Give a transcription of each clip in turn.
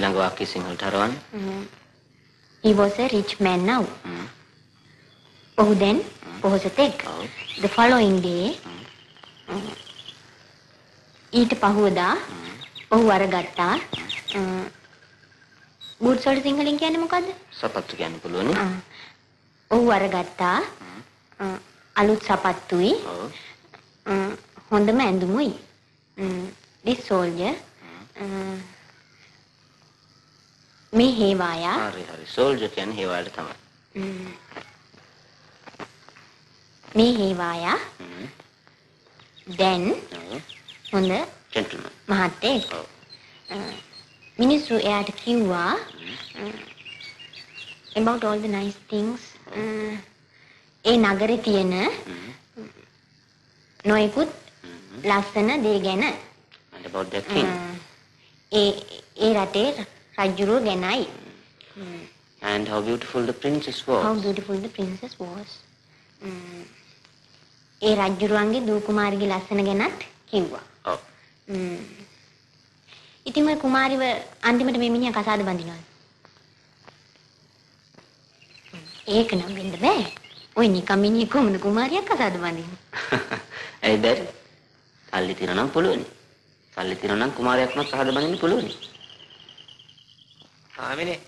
ඊළඟ වාක්‍ය සිංහලට හරවන්න. He was a rich man now. ඔහු දැන් පොහොසතෙක්. The following day ඊට පහුවදා ඔහු අරගත්තා. බූට්ස් වලට සිංහලෙන් කියන්නේ මොකද්ද? සපත්තු කියන්න පුළුවනි. ඔහු අරගත්තා. අලුත් සපත්තුයි. හොඳම ඇඳුමුයි. This soldier. අ, මේ හේවායා හරි හරි. සෝල්ජර් කියන්නේ හේවාලට තමයි. ම්, හේවායා. දැන්. හොඳ ජෙන්ටල්මන්. මහත්තයෙක්. මිනිස්සු එයාට කිව්වා about all the nice things ඒ නගරේ තියෙන නොයෙකුත් ලස්සන දේ ගැන about the king. ඒ ඒ රටේ රජුරුව ගැනයි And how beautiful the princess was. how beautiful the princess was ම්, ඒ රජුරුවන්ගේ දූ කුමාරිගේ ලස්සන ගැනත් කිව්වා ඔව්. ම්. ඉතින් ඔය කුමාරිව අන්තිමට මේ මිනිහා කසාද බඳිනවද? ඒක නම් වෙන්න බෑ. ඔය නිකම් මිනිහ කොහොමද කුමාරියක් කසාද බඳින්නේ? ඇයි බැරි? සල්ලි තියනවා නම් පුළුවනි. සල්ලි තියනවා නම් කුමාරයෙක්ම සහද බඳින්න පුළුවනි. ස්වාමිනේ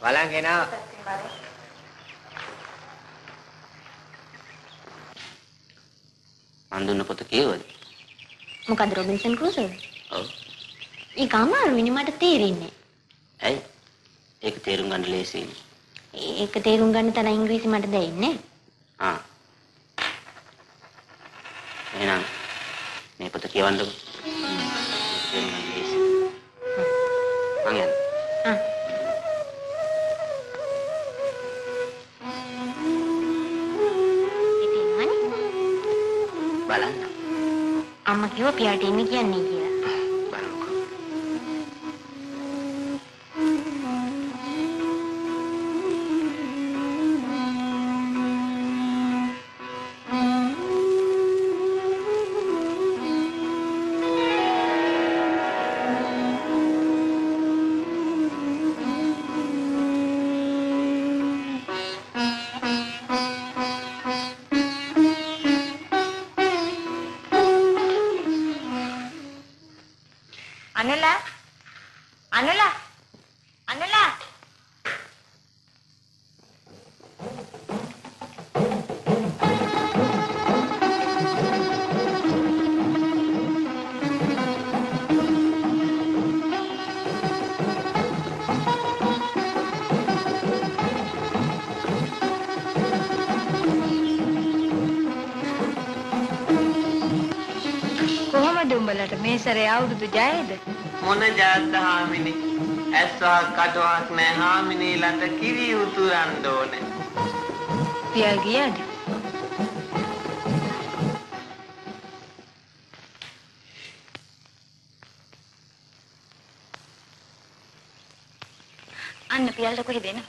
බලන් ගෙනාව. දුන්න පොත කියවද? මොකද රොබින්සන් ක්‍රූසෝ? ඔව්. ඒක අමාරුයිනේ මට තේරෙන්නේ. ඇයි? ඒක තේරුම් ගන්න ලේසියි. ඒක තේරුම් ගන්න තරම් ඉංග්‍රීසි මට දැනෙන්නේ ආ. එහෙනම් මේ පොත කියවන්නකො. තේරුම් ගන්න අම්මා කිව්වා පියාට එන්න කියන්නේ අවුරුදු ජයද? මොන ජාත හාමිනි ඇස්වක් කටුවක් නැ හාමිනීලට කිරි උතුරන්න ඕනේ පියල් ගියාද? අන්න පියාලට කොහෙද එන?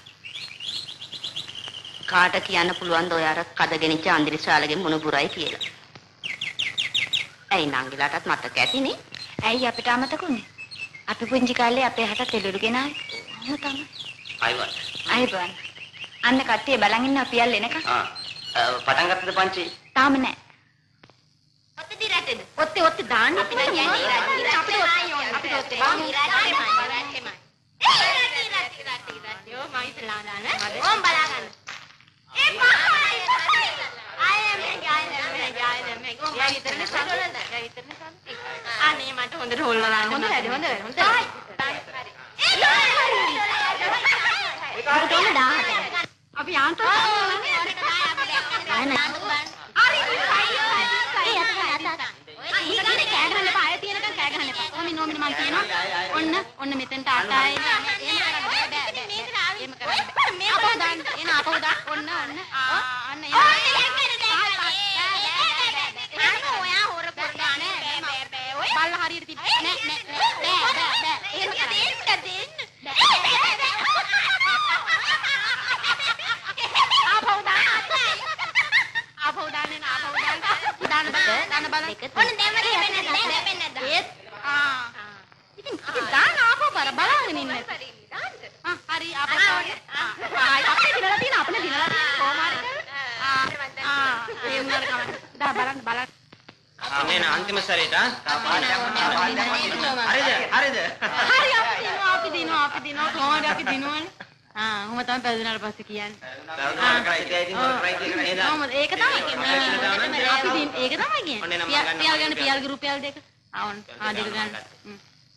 කාට කියන්න පුළුවන්ද ඔය අර කදගෙනිච්ච අන්දිරිශාලගේ මුණුබුරයි කියලා. ඇයි නංගිලාටත් මතක ඇතිනේ. ඇයි අපිට අමතකුනේ? අපි පුංචි කාලේ අපේ හට තෙලුරු ගෙනාවේ. ඔහොම තමයි. අයිවන්. අයබන්. අන්න කට්ටිය බලන් ඉන්නවා පියල් එනකන්. ආ. පටන් ගත්තද පංචි? තාම නෑ. ඔතේ රටේද? ඔත්තේ ඔත්තේ දාන්න අපි නම් යන්නේ ඉරාජ්. අපිට ඔත්තේ අපිට ඔත්තේ යෝ මම ඉස්සලා දාන. ඕම් බලා ගන්න. ඒ පහයි. ආයෙ මේ ගායන මේ ගායන මේ. යා ඉතරනේ සල්ලද? යා ඉතරනේ සල්ල. අනේ මට හොඳට හොල්ලා දාන්න. හොඳ වැඩ හොඳ වැඩ හොඳ හරි. ඒ අපිට ඕන 17. අපි යාන්ත්‍ර ඔන්න ඔන්න මෙතනට අටයි එහෙම කරන්න බෑ බෑ එහෙම කරන්න බෑ අපව දාන්න එන අපව දාන්න ඔන්න ඔන්න අන්න බල්ල හරියට තිබ්බ නෑ නෑ නෑ බෑ බෑ එහෙම කරන්න දෙන්න ආපහු දාන්න ආපහු දාන්න නේ ආපහු දාන්න දාන්න බෑ දාන්න බලන්න ඔන්න දැම්ම දෙපෙන්න දැම්ම දෙපෙන්න ඒත් ආ ඉතින් ඉතින් දාන්න ආපහු බර බලන්න අහගෙන ඉන්න. හරි අපේ අපේ දිනලා තියෙන අපේ දිනලා තියෙන කොහොම හරි කරලා. ආ ඒ උනාට කමන්න. දා බලන්න බලන්න. අනේ නා අන්තිම සැරේට? හරිද? හරිද? හරි අපි දිනවා අපි දිනවා අපි දිනවා කොහොමද අපි දිනවන්නේ? ආ ඔහොම තමයි පැදුනාට පස්සේ කියන්නේ. කොහොමද ඒක තමයි කියන්නේ. අපි දින ඒක තමයි කියන්නේ. පියල් ගන්න පියල්ගේ රුපියල් දෙක. ආ ඔන්න ආ දෙක ගන්න.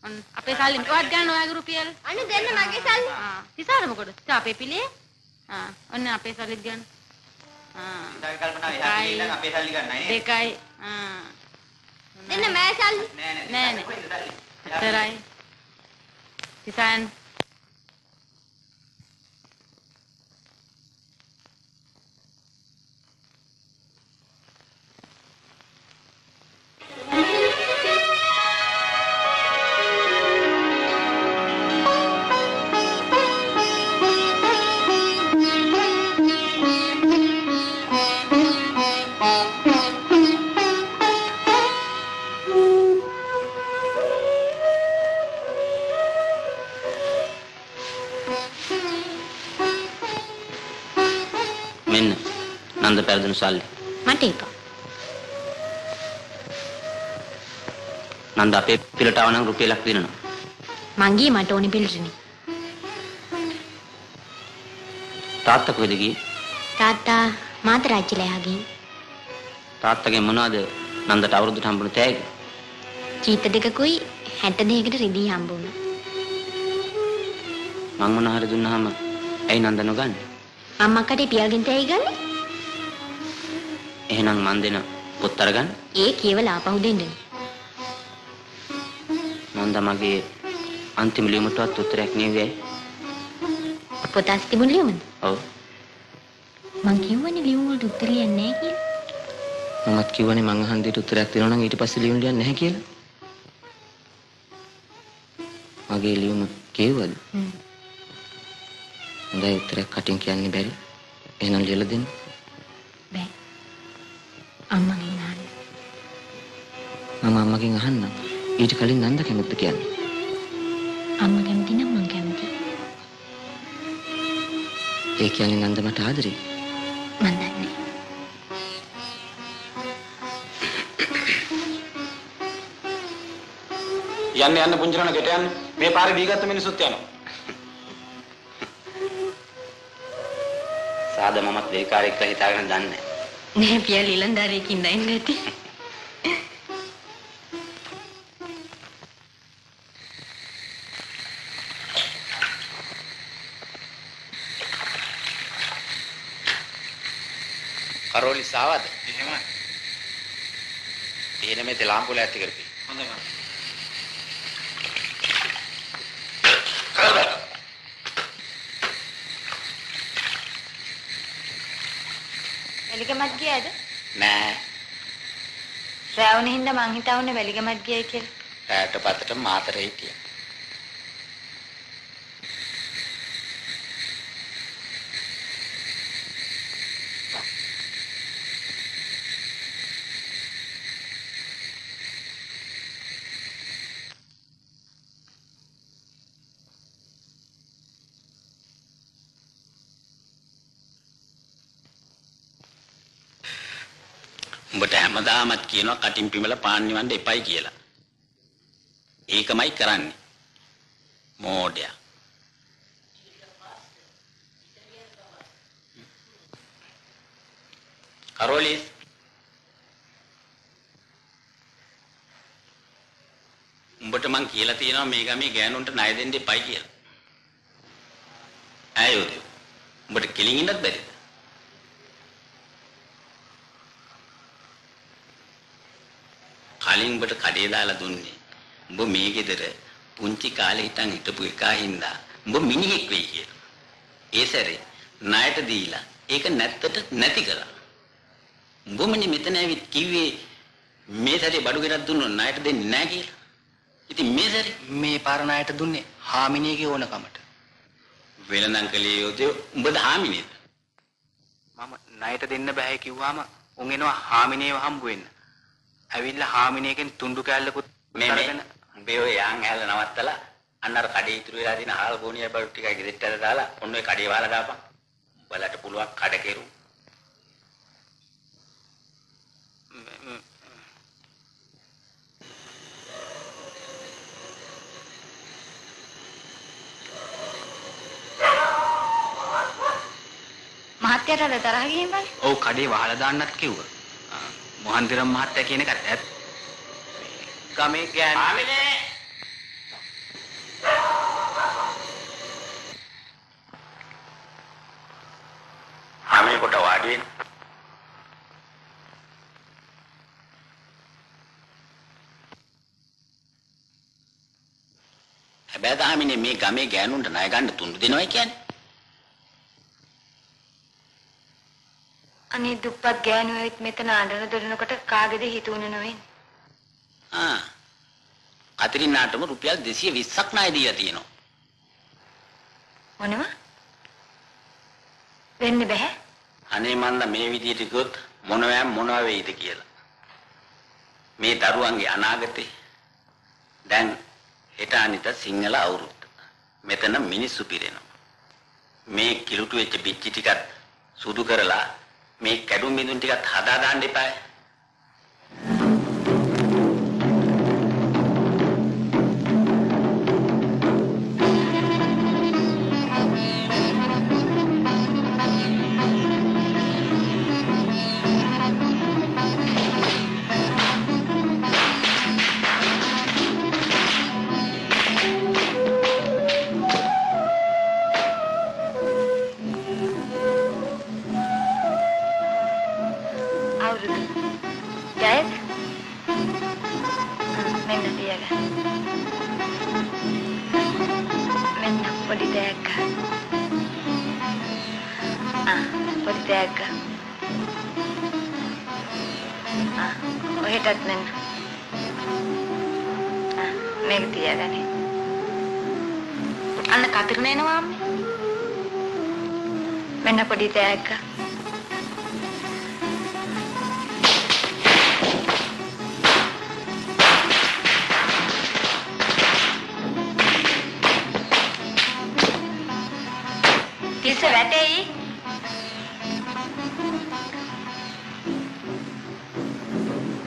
ඔන්න අපේ සල්ලි ඔයත් ගන්න ඔයාගේ රුපියල්. අනේ දෙන්න මගේ සල්ලි. ආ තිසාර මොකද? තිසා අපේ පිළේ. ආ ඔන්න අපේ සල්ලිත් ගන්න. ආ ඉතින් කල්පනා එහා ගිහින් අපේ සල්ලි ගන්නයි නේද? දෙකයි. ආ දෙන්න මෑ සල්ලි. නෑ නෑ. නෑ නෑ. හතරයි. තිසාන් මෙන්න නන්ද පෙරදුණු සල්ලි. මට එපා. නන්ද අපේ පිළට ආව නම් රුපියලක් දිනනවා. මං ගියේ මට ඕනි පිළිටනේ. තාත්තා කොහෙද ගියේ? තාත්තා මාතරාච්චිලා යහගින් තාත්තගෙන් මොනවද නන්දට අවුරුද්දට හම්බුණු තෑගි? චීත දෙකකුයි 62කට රිදී හම්බ වුණා. මං මොන හරි දුන්නාම ඇයි නන්ද නොගන්නේ? අම්මකට පියාගෙන් තෑයි ගන්නේ? එහෙනම් මං දෙන පොත් අරගන්න. ඒ කියවලා ආපහු දෙන්නනේ. නන්ද මගේ අන්තිම ලියුමටවත් උත්තරයක් නෙවෙයි. පොතස් තිබුණ ලියුමද? ඔව්. මං කිව්වනේ ලියුම් වලට උත්තර ලියන්නේ නැහැ කියලා. මමත් කිව්වනේ මං අහන් දෙයට උත්තරයක් දෙනවා නම් ඊට පස්සේ ලියුම් ලියන්නේ නැහැ කියලා. මගේ ලියුම කියවද? හ්ම්. හොඳයි උත්තරයක් කටින් කියන්න බැරි. එහෙනම් ලියලා දෙන්න. බෑ. අම්මගෙන් අහන්න. මම අම්මගෙන් අහන්නම්. ඊට කලින් නන්ද කැමතිද කියන්නේ? අම්මා කැමති නම් මං කැමති. ඒ කියන්නේ නන්ද මට ආදරේ. මං දන්නේ. යන්න යන්න පුංචිරණ ගෙට යන්න. මේ පාරේ දීගත්ත මිනිස්සුත් යනවා. සාද මමත් වේකාරයෙක් කියලා හිතාගෙන දන්නේ නෑ පියා ලිලන්දාරියකින් දැන් නැති. කරෝලි සාවද? එහෙමයි. එහෙනම් මේ ලාම්පුල ඇති කරපි. හොඳයි. වැලිගමත් ගියාද? නෑ. රැවුනේ හින්දා මං හිතාවුනේ වැලිගමත් ගියයි කියලා. රැට පතට මාතරේ හිටියා. උඹට හැමදාමත් කියනවා කටින් පිමල පාන් නිවන්න එපයි කියලා. ඒකමයි කරන්නේ. මෝඩයා. කරෝලිස් උඹට මං කියලා තියෙනවා මේ ගමේ ගෑනුන්ට ණය දෙන්න එපයි කියලා. ඇයෝද? උඹට කෙලින් ඉන්නත් බැරිද? කලින් උඹට කඩේ දාලා දුන්නේ. උඹ මේ ගෙදර පුංචි කාලේ හිටන් හිටපු එකා හින්දා උඹ මිනිහෙක් වෙයි කියලා. ඒ සැරේ ණයට දීලා ඒක නැත්තට නැති කළා. උඹමනේ මෙතන ඇවිත් කිව්වේ මේ සැරේ බඩු ගෙනත් දුන්නොත් ණයට දෙන්නේ නැහැ කියලා. ඉතින් මේ සැරේ මේ පාරණයට දුන්නේ හාමිනේගේ ඕනකමට. වෙලඳන් කලේ යෝධයෝ උඹද හාමිනේද? මම ණයට දෙන්න බෑ කිව්වාම උන් එනවා හාමිනේව හම්බ වෙන්න. ඇවිල්ලා හාමිනේගෙන් තුන්ඩු කෑල්ලකුත් මේ අරගෙන මේ ඔය යන් ඇල්ල නවත්තලා අන්න අර කඩේ ඉතුරු වෙලා තියෙන හාල් ගෝණිය බඩු ටිකයි ගෙදෙට්ට ඇද දාලා ඔන්න ඔය කඩේ වහලා දාපන්. බලට පුළුවන් කඩ කෙරු. මහත්තයාට අද තරහ ගිහින් බලන්න. ඔව් කඩේ වහලා දාන්නත් කිව්වා. මොහන්තිරම් මහත්තයා කියන එකත් ඇත්ත. ගමේ ගෑනු ආමිනේ ආමිනේ කොට වාඩි වෙන්න. හැබැයි දාමිනේ මේ ගමේ ගෑනුන්ට ණය ගන්න තුන්දු දෙනවයි කියන්නේ. අනේ දුප්පත් ගෑනු ඇවිත් මෙතන අඬන දොඩනකොට කාගේද හිතුනේ නොවෙන්නේ. ආ. කතරිනාටම රුපියල් 220ක් ණය දීලා තියෙනවා. මොනව? වෙන්න බෑ. අනේ මන්ද මේ විදිහට ගියොත් මොනවෑම් මොනව වෙයිද කියලා. මේ දරුවන්ගේ අනාගතේ දැන් හෙට අනිත සිංහල අවුරුද්ද. මෙතන මිනිස්සු පිරෙනවා. මේ කිලුටු වෙච්ච පිච්චි ටිකත් සුදු කරලා මේ කැඩුම් බිඳුන් ටිකත් හදා දාන්න එපායි. පොඩි තෑග්ග. තිස්ස වැටෙයි.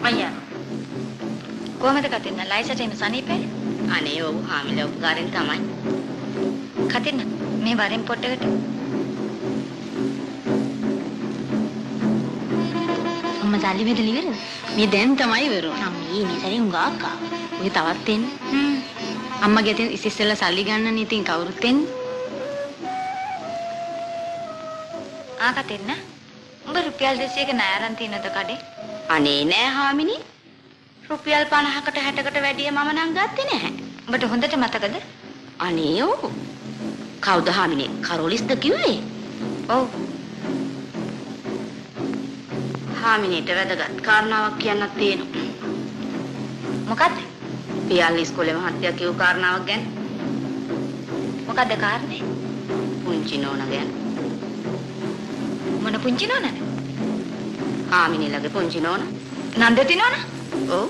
අයියා. කොහමද කතින්න ලයිසට එන සනීපේ? අනේ ඔව් හාමිල උපකාරයෙන් තමයි. කතින්න මේ වරෙන් පොට්ටකට සල්ලි බෙදලා ඉවරද? මේ දැන් තමයි වරුණ. අම්මේ මේ සැරේ හුඟක් ආ. ඔය තවත් එන්න. අම්මගේ අතින් ඉස්සෙල්ලා සල්ලි ගන්න ඉතින් කවුරුත් එන්නේ. ආ කතින්න උඹ රුපියල් 200ක ණය අරන් තියනද කඩේ? අනේ නෑ හාමිනි. රුපියල් 50කට 60කට වැඩිය මම නම් ගත්තේ නැහැ. උඹට හොඳට මතකද? අනේ ඔව්. කවුද හාමිනේ? කරෝලිස්ද කිව්වේ? ඔව්. හාමිනේට වැදගත් කාරණාවක් කියන්නත් තියෙනවා. මොකද්ද? පියල් ඉස්කෝලේ මහත්තයා කිව්ව කාරණාවක් ගැන. මොකද්ද කාරණේ? පුංචි නෝනා ගැන. මොන පුංචි නෝනද? හාමිනේලගේ පුංචි නෝනා. නන්දති නෝනා? ඔව්.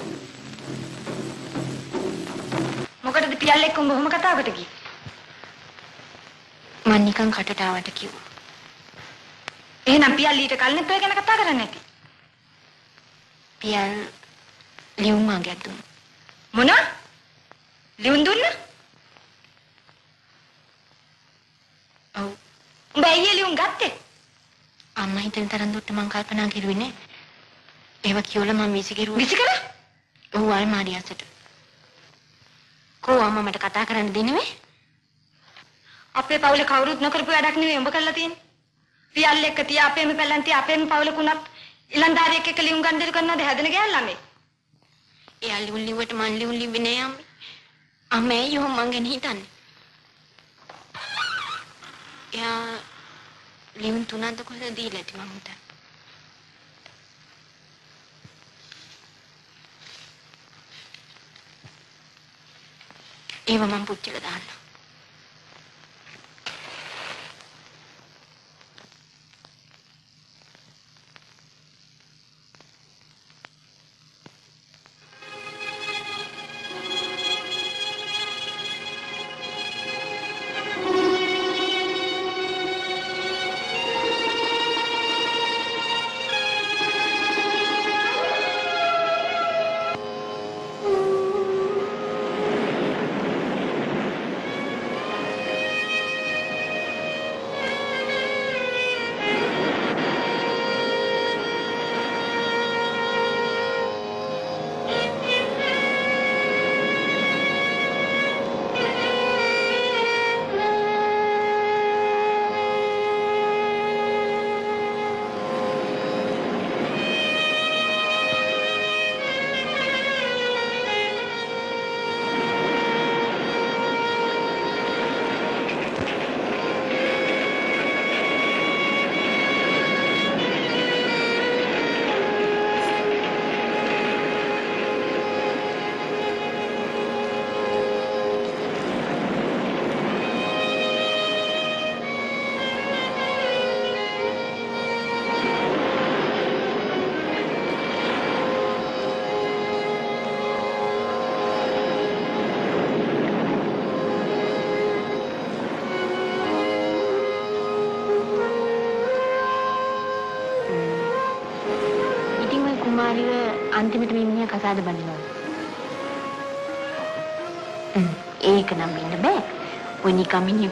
මොකටද පියල් එක්ක උඹ ඔහොම කතාවකට ගියේ? මං නිකන් කටට ආවට කිව්වා. එහෙනම් පියල් ඊට කලින් ඔය ගැන කතා කරන්නේ නැති. පියල් ලියුම් මාගයක් දුන්නා. මොන? ලියුම් දුන්න? ඔව්. උඹ ඇයි ලියුම් ගත්තේ? අම්මා හිතන තරම් දුරට මං කල්පනා කරුවේ නෑ. ඒව කියවලා මම විසිකිරුවා. විසිකලා? ඔව් අල්මාරියසට. කෝ අම්මා මට කතා කරන්න දෙන්නේ? අපේ පවුලේ කවුරුත් නොකරපු වැඩක් නෙවෙයි උඹ කරලා තියෙන්නේ. පියල් එක්ක තියා අපේම පැලන්ති අපේම පවුලකුණත් ඉලන්දාරියෙක් එක්ක ලියුම් ගන්න දෙලු කරනවද හැදෙන ගෑල් ළමයි. එයා ලියුම් ලිව්වට මං ලියුම් ලිව්වේ නෑ අම්මේ. අම්මා ඇයි ඔහොම මං ගැන හිතන්නේ? එයා ලියුම් තුනක්ද කොහෙද දීලා ඇති මං හිතන්නේ. ඒව මං පුච්චලා දාන්නම්.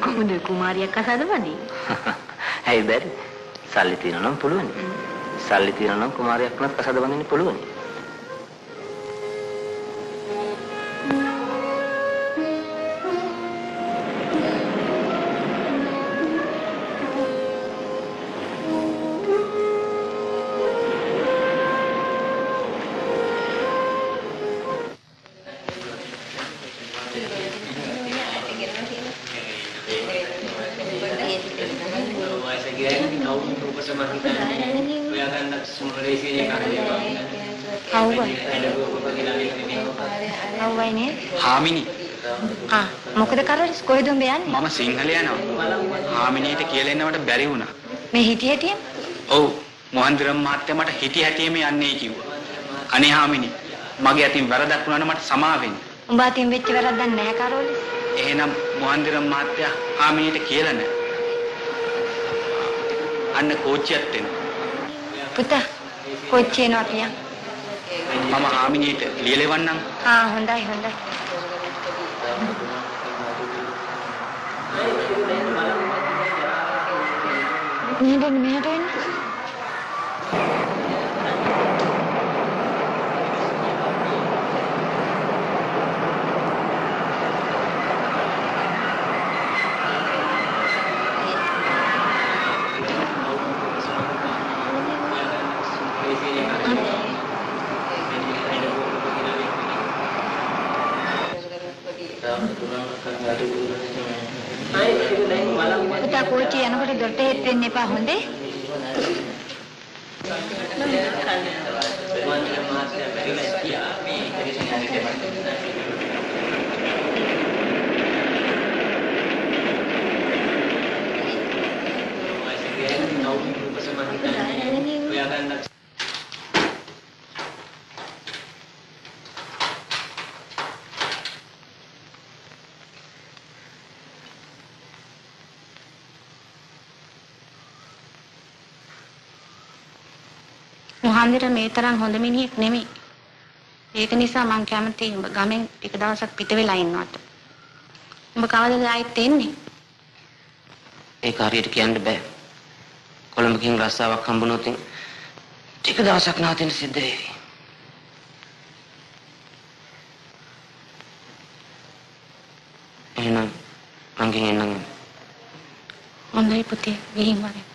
කොහොමද කුමාරියක් කසාද බඳින්නේ? ඇයි බැරි? සල්ලි තියෙනවා නම් පුළුවනි. සල්ලි තියෙනවා නම් කුමාරයෙක් වුණත් කසාද බඳින්න පුළුවනි. හාමිනි ආ මොකද කරවලස් කොහෙද උඹ යන්නේ? මම සිංහල යනවා. හාමිනීට කියලා එන්නවට බැරි වුණා. මේ හිටිය හිටිය ඔව් මොහන්දිරම් මහත්තයා මට හිටි හැටියෙම යන්නේ කිව්වා. අනේ හාමිනි මගේ අතින් වැරදක් වුණා නම් මට සමා වෙන්න. උඹ අතින් වෙච්ච වැරද්දක් නැහැ කරවලස්. එහෙනම් මොහන්දිරම් මහත්තයා හාමිනීට කියලා නැහැ. අන්න කෝච්චියත් එනවා. පුතා කොච්චේන අපියන්. මම හාමිනීට ලියලෙවන්නම්. ආ හොඳයි හොඳයි. මෙහෙට එන්න මෙහෙට එන්න. පුතා කෝච්චිය යනකොට දොරට හෙත් වෙන්න එපා හොඳේ. මොහන්දිර මේ තරම් හොඳ මිනිහෙක් නෙමෙයි. ඒක නිසා මං කැමති උඹ ගමෙන් ටික දවසක් පිට වෙලා ඉන්නවට. උඹ කවදද ආයෙත් එන්නේ? ඒක හරියට කියන්න බෑ. කොළඹකින් රස්සාවක් හම්බුනොත් ටික දවසක් නවතින්න සිද්ධ වෙයි. එහෙනම් මං ගෙන් එන්නම්. හොඳයි පුතේ ගිහින් වරේ.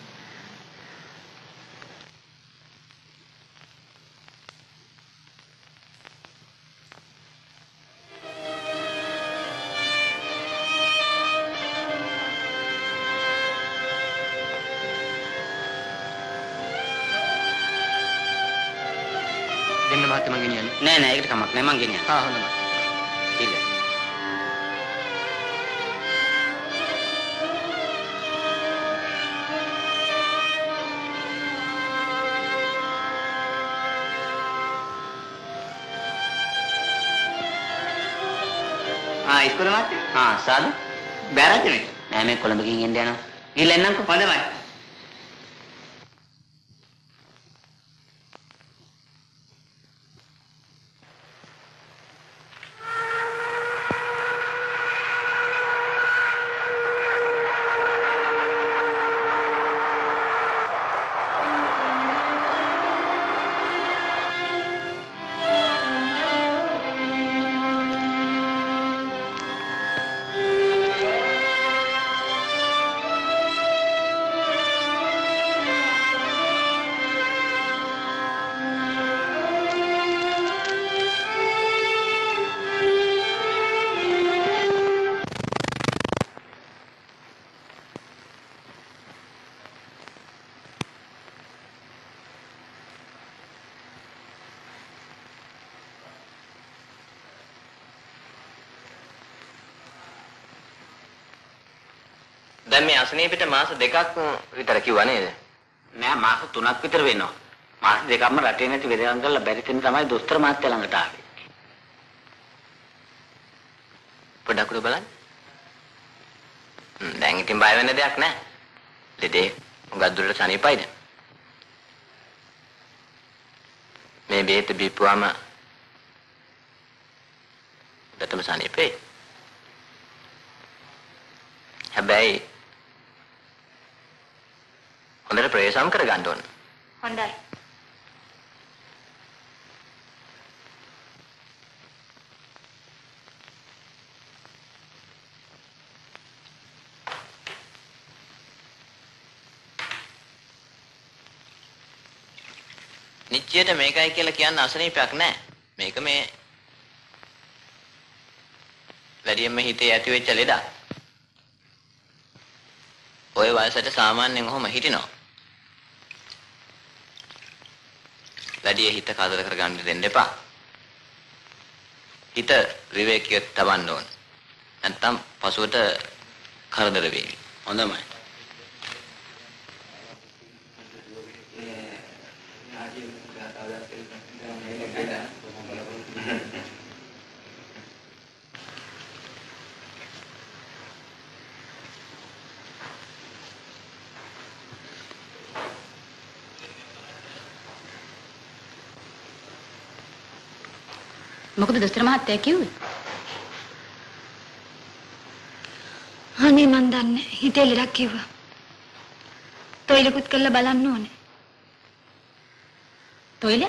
කමක් නෑ මං ගෙනියන්න. ආ හොඳයි. ඉල්ල. ආ ඉස්කෝලේ මාත්‍යා ආ සාදු. බෑරජනේ නෑ මේ කොළඹකින් එන්න යනවා. ගිහලා එන්නම්කෝ. හොඳයි දැන් මේ අසනීපෙට මාස දෙකක් විතර කිව්වා නේද? නෑ මාස 3ක් විතර වෙනවා. මාස දෙකක්ම රටේ නැති වෙදකම් කරලා බැරි තැන තමයි දොස්තර මහත්තයා ළඟට ආවේ. පොඩ්ඩක් උඩ බලන්න. දැන් ඉතින් බය වෙන්න දෙයක් නැහැ. ලෙඩේ උඟක් දුරට සනීපයිද? මේ බේත බීපුවාම දතම සනීපේ. හැබැයි ප්‍රේසම් කරගන්න ඕන. හොඳයි. නිශ්චයට මේකයි කියලා කියන්න අසනීපයක් නැහැ. මේක මේ වැඩියෙන්ම හිතේ ඇති වෙච්ච ලෙඩක්. ওই වයසට සාමාන්‍යයෙන් ඔහොම හිටිනවා. වැඩි හිත කදර කරගන්න දෙන්න එපා. හිත විවේකීව තබන්න ඕන. නැත්තම් පසුවට කරදර වෙයි. හොඳමයි. මොකද දොස්තර මහත්තයා කිව්වේ? අනේ මන් දන්නේ හිතේ ලෙඩක් කිව්වා. තොইলකුත් කරලා බලන්න ඕනේ. තොইল?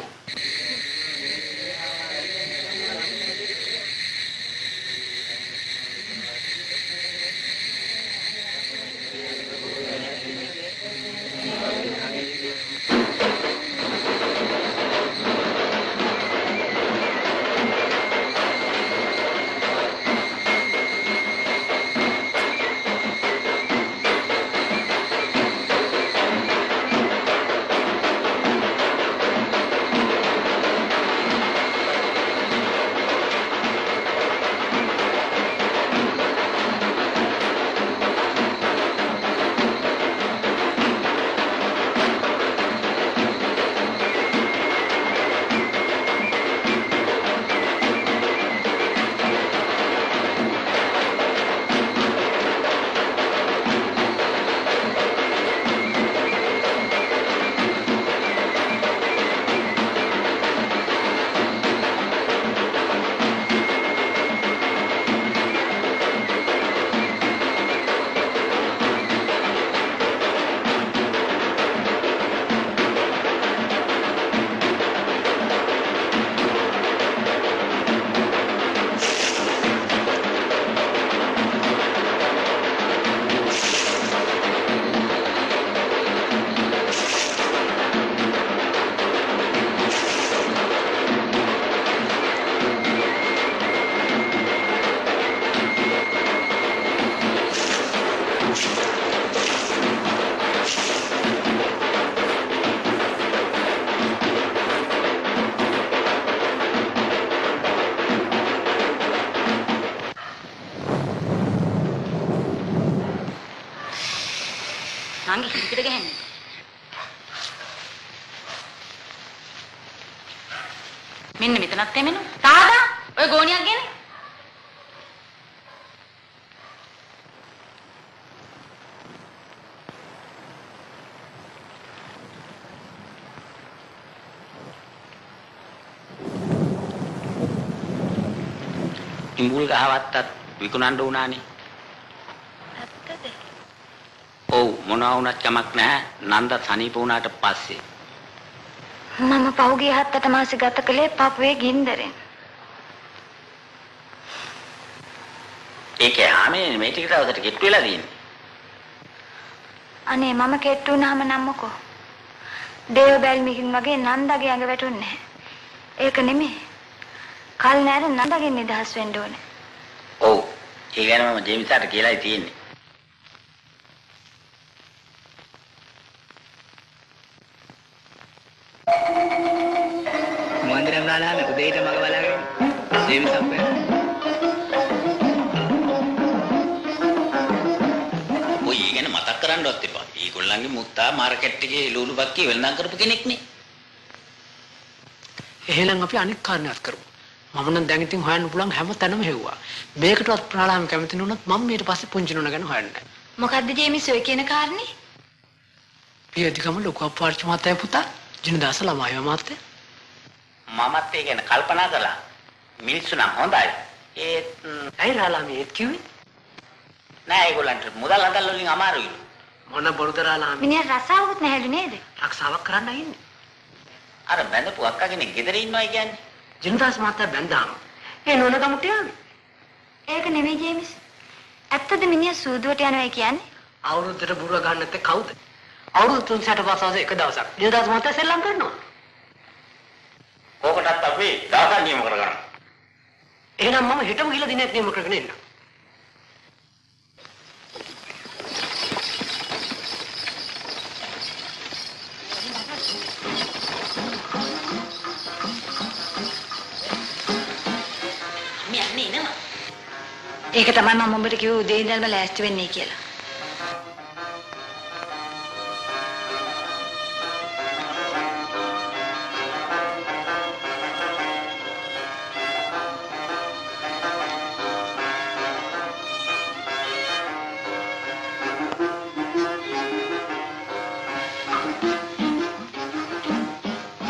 මෙතනත් එමෙනු. තාදා ඔය ගෝණියක් ගෙන. ඉඹුල් ගහවත්තත් විකුණන්න උනානේ. ඇත්තද? ඔව් මොනවා වුණත් කමක් නැහැ. නන්ද සනීප වුණාට පස්සේ. මම පහුගිය හත්තට මාසෙ ගත කළේ පපුවේ ගින්දරෙන්. ඒකේ ආමේ මේ ටික දවසට කිට්ටු වෙලා තියෙන්නේ. අනේ මම කෙට්ටු වුණාම නම් මොකෝ? දේව බැල්මිකින් වගේ නන්දගේ ඇඟ වැටුන්නේ නැහැ. ඒක නෙමෙයි. කල් නෑර නන්දගෙන් නිදහස් වෙන්න ඕනේ. ඔව්. ඒ ගැන මම ජේමිසාට කියලායි තියෙන්නේ. බක්කේ වෙළඳාම් කරපු කෙනෙක් නේ. එහෙනම් අපි අනික් කාරණයක් කරමු. මම නම් දැන් ඉතින් හොයන්න පුළුවන් හැම තැනම හෙව්වා. මේකටවත් ප්‍රාලාම කැමති නුනොත් මම ඊට පස්සේ පුංචි නුන ගැන හොයන්නේ. මොකද්ද ජේමිස් ඔය කියන කාරණේ? පියදිකම ලොකු අප්පාර්චි මාතේ පුතා ජිනදාස ළමයි මාතේ. මමත් ඒ ගැන කල්පනා කළා. මිනිස්සු නම් හොඳයි. ඒත් ම්, ඇයි රාලාමි ඒත් කිව්වේ? නෑ ඒගොල්ලන්ට මුදල් හදන්න වලින් අමාරුයි. මොන බොරුද රාලාමි? මිනිහා රසාවකුත් නැහැලු නේද? රක්ෂාවක් කරන්න ඉන්නේ. අර බැඳපු අක්කා කෙනෙක් ගෙදර ඉන්නවා කියන්නේ. ජිනදාස් මහත්තයා බැන්දාම. ඒ නෝන ගමුට යන්නේ. ඒක නෙමෙයි ජේමිස්. ඇත්තද මිනිහා සූදුවට යනවා කියන්නේ? අවුරුද්දට බුරුව ගන්න නැත්තේ කවුද? අවුරුදු 360 පස්සාස එක දවසක්. ජිනදාස් මහත්තයා සෙල්ලම් කරනවා. ඕකටත් අපි දවසක් නියම කරගන්න. එහෙනම් මම හෙටම ගිහලා දිනයක් නියම කරගෙන එන්න. ඒක තමයි මම උඹට කිව්වේ උදේ ඉඳන්ම ලෑස්ති වෙන්නේ කියලා.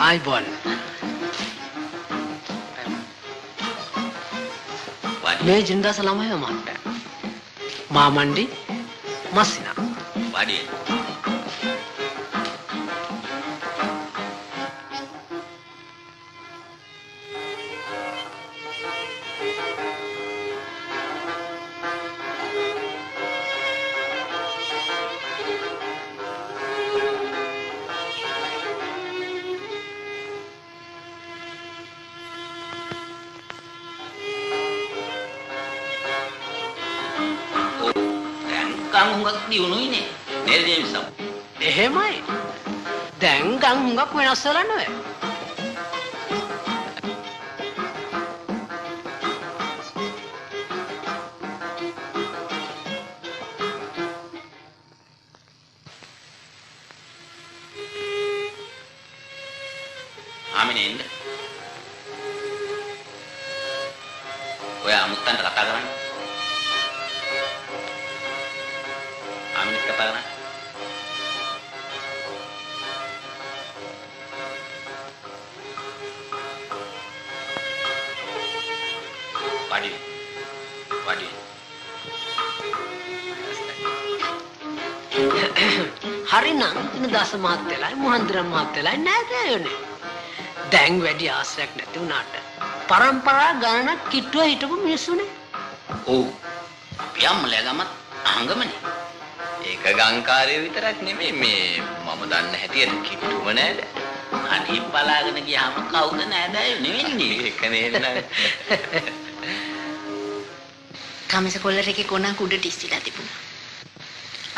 ආයිබෝන්. මේ ජිනදාස් ළමයි මහත්තයා. මාමණ්ඩි මස්සිනා. වාඩි ගම් හුඟක් වෙනස් වෙලා මහත්තයලයි මොහන්දිරම් මහත්තයලයි නෑදෑයෝනේ. දැන් වැඩි ආශ්‍රයක් නැති වුණාට පරම්පරා ගණනක් කිට්ටුව හිටපු මිනිස්සුනේ. ඔව්. අපි අම්මලා ගමත් අහංගමනේ. ඒක ගංකාරය විතරක් නෙමෙයි මේ මම දන්න හැටියට කිට්ටුම නෑද? අනිත් බලාගෙන ගියාම කවුද නෑදෑයෝ නෙවෙන්නේ. ඒක නේනම්. කමිස කොල්ලර එකේ කොනක් උඩට ඉස්සිලා තිබුණා.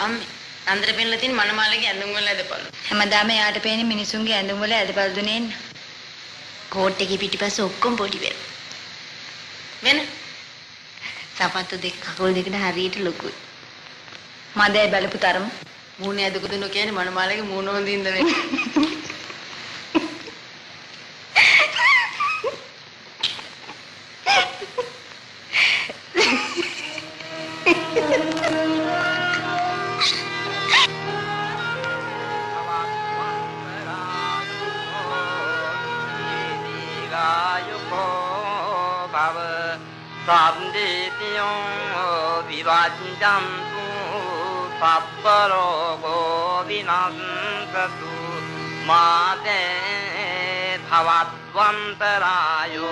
අම්මේ අන්දර පෙන්ලා තියෙන මනමාලගේ ඇඳුම් වල ඇදපළු. හැමදාම එයාට පේන්නේ මිනිසුන්ගේ ඇඳුම් වල ඇදපල් දුනේ එන්න. කෝට් එකේ පිටිපස්ස ඔක්කොම පොඩි වෙන. වෙන සපත්තු දෙක කකුල් දෙකට හරියට ලොකුයි. මදේ බලපු තරම මූණේ ඇදකුදුන කියන්නේ මනමාලගේ මූණ හොඳින්ද මේ. साब्देयो विभाजन्तु सद्वरोगो विनन्ततु मा ते धावन्तरायु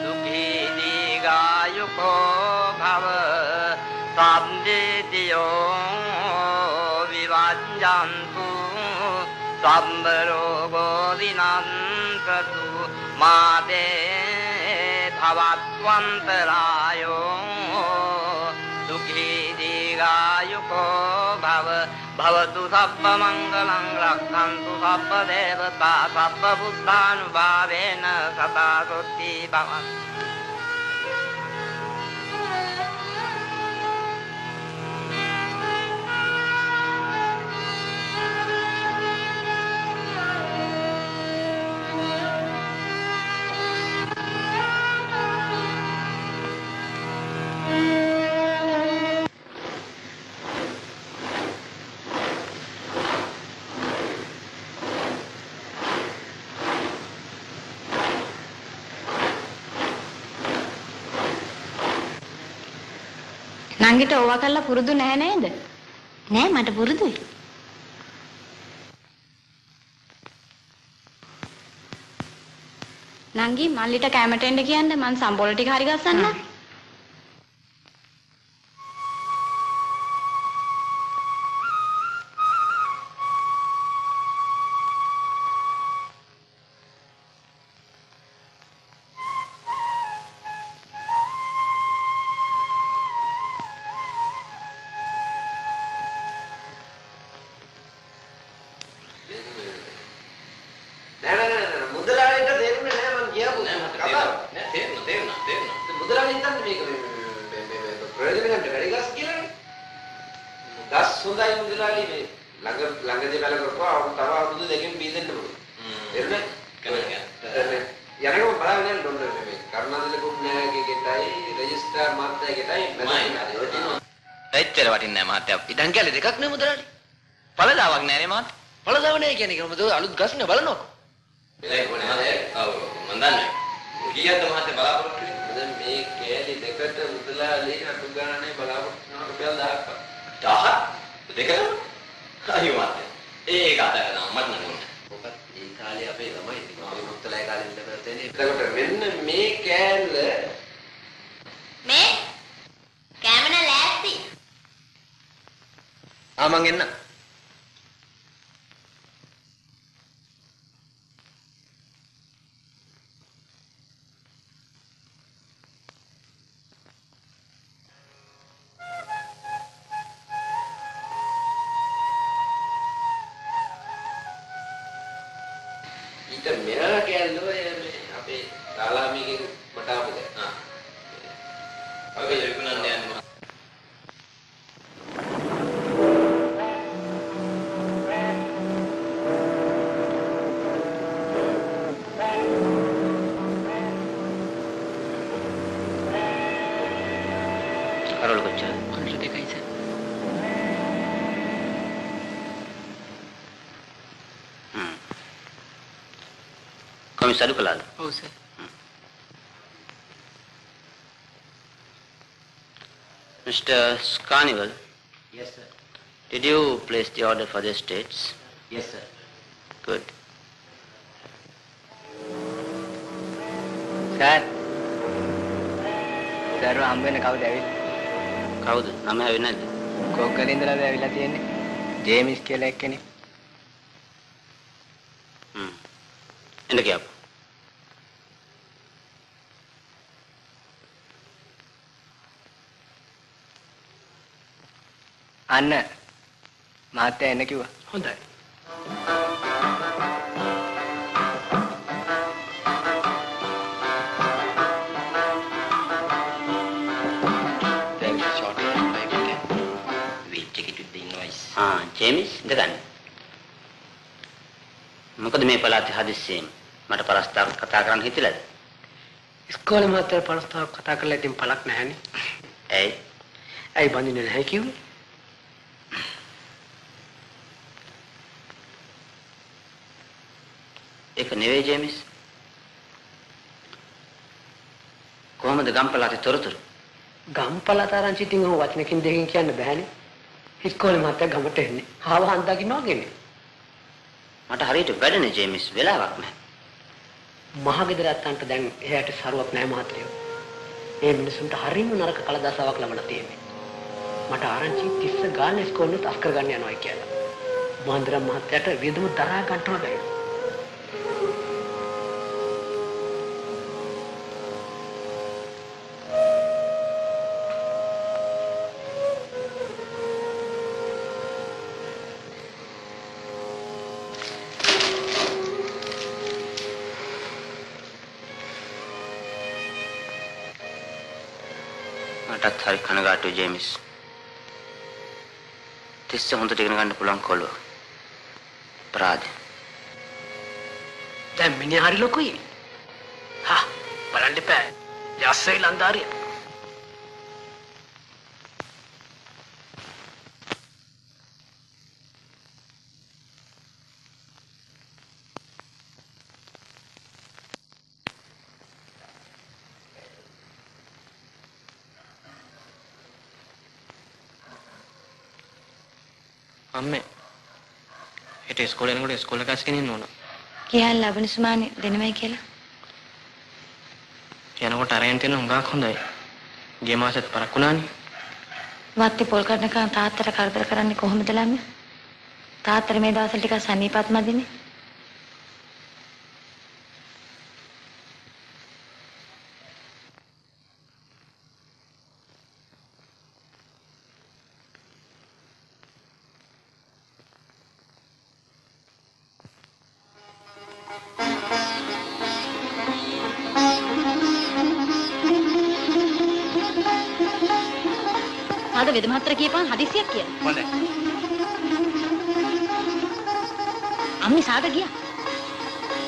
सुखीतिगायुको भव। साजितीयो विभाजन्तु साम्बरोगो विनातु मा न्तरायो सुखी दीर्घायुको भव। भवतु सप्पमङ्गलं रक्षन्तु सर्पदेवता सप्पुत्रानुभावेन सदा सुखी भवन्तु। නංගිට ඕවා කරලා පුරුදු නැහැ නේද? නෑ මට පුරුදුයි. නංගි මල්ලිට කැමරට එන්න කියන්න මං සම්බෝල ටික හරි ගස්සන්නම්. ඊට මෙහා කෑල්ල ඔය මේ අපේ තාලාමිගේ මට ආපද. ආ. කොමිස් අඩු කළාද? ඔව් sir. Mr. Carnival, Yes sir. did you place the order for the estates? Yes sir. Good. Sir sir හම්බ වෙන කවුද ඇවිල්ලා? කවුද? නම හැවෙන්නේ නැද්ද? කොක්කල ඉඳලාද ඇවිල්ලා තියෙන්නේ? ජේමිස් කියලා එක්කෙනෙක්. හ්ම්. එන්න කියපන්. අන්න මහත්තයා එන්න කිව්වා. හොඳයි. ජේමිස් ඉඳගන්න. මොකද මේ පළාතේ හදිස්සියෙන් මට පරස්තාවක් කතා කරන්න හිතිලාද? ඉස්කෝලේ මාත්‍ර පරස්තාවක් කතා කරලා ඉතින් පළක් නැහැනේ. ඇයි? ඇයි බඳින්නේ නැහැ කිව්වේ? නෙවෙයි ජේමිස්. කොහොමද ගම්පලාතේ තොරතුරු? ගම්පලත ආරංචි ඉතින් ඔය වචනකින් දෙකකින් කියන්න බෑනේ. ඉස්කෝලේ මාත්‍ර ගමට එන්නේ. ආව හන්දාකින් වගේනේ. මට හරියට වැඩනේ ජේමිස් වෙලාවක් නැහැ. මහගෙදර ඇත්තන්ට දැන් එහාට සරුවක් නැහැ මහත්තයෝ. මේ මිනිසුන්ට හරිම නරක කලදාසාවක් ලබලා තියෙන්නේ. මට ආරංචි තිස්ස ගාන ඉස්කෝලේත් අස්කර ගන්න යනවා කියලා. මහන්දරම් මහත්තයාට වියදම දරා ගන්නව බැහැ. මටත් හරි කනගාටුයි ජේමිස්. තිස්ස හොඳට ඉගෙන ගන්න පුළුවන් කොළුව. අපරාධ. දැන් මිනිහා හරි ලොකුයි. හා බලන්න එපා. යස්සයි ලන්දාරිය. අම්මේ හෙට ඉස්කෝලේ යනකොට ඉස්කෝලේ එකස් ගෙනින්න ඕන. කියලා ලබන සුමානේ දෙනවයි කියලා. යනකොට අරගෙන තියෙන හුඟක් හොඳයි. ගිය මාසෙත් පරක් වුණානේ. වත්තේ පොල් කඩනකන් තාත්තට කරදර කරන්නේ කොහොමද ළමයි? තාත්තට මේ දවස්වල ටිකක් සනීපත් මදිනේ. ආද වෙද මහත්තයා කියපන් හදිසියක් කියලා. හොඳයි. අම්මි සාද ගියා.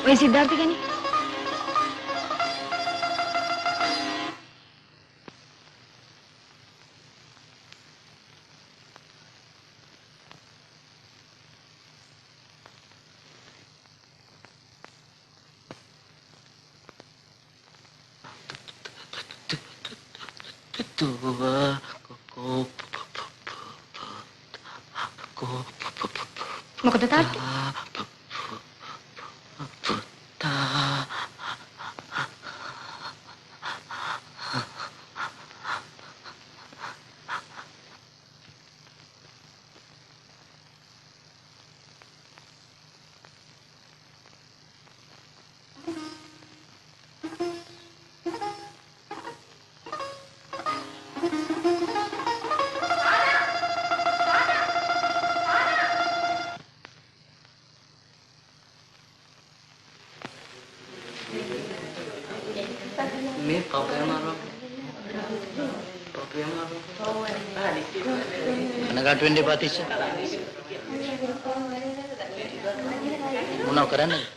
ඔය සිද්ධාර්ථ ගනි. අනගාට වෙන්න එපා තිස්ස. මොනව කරන්නද?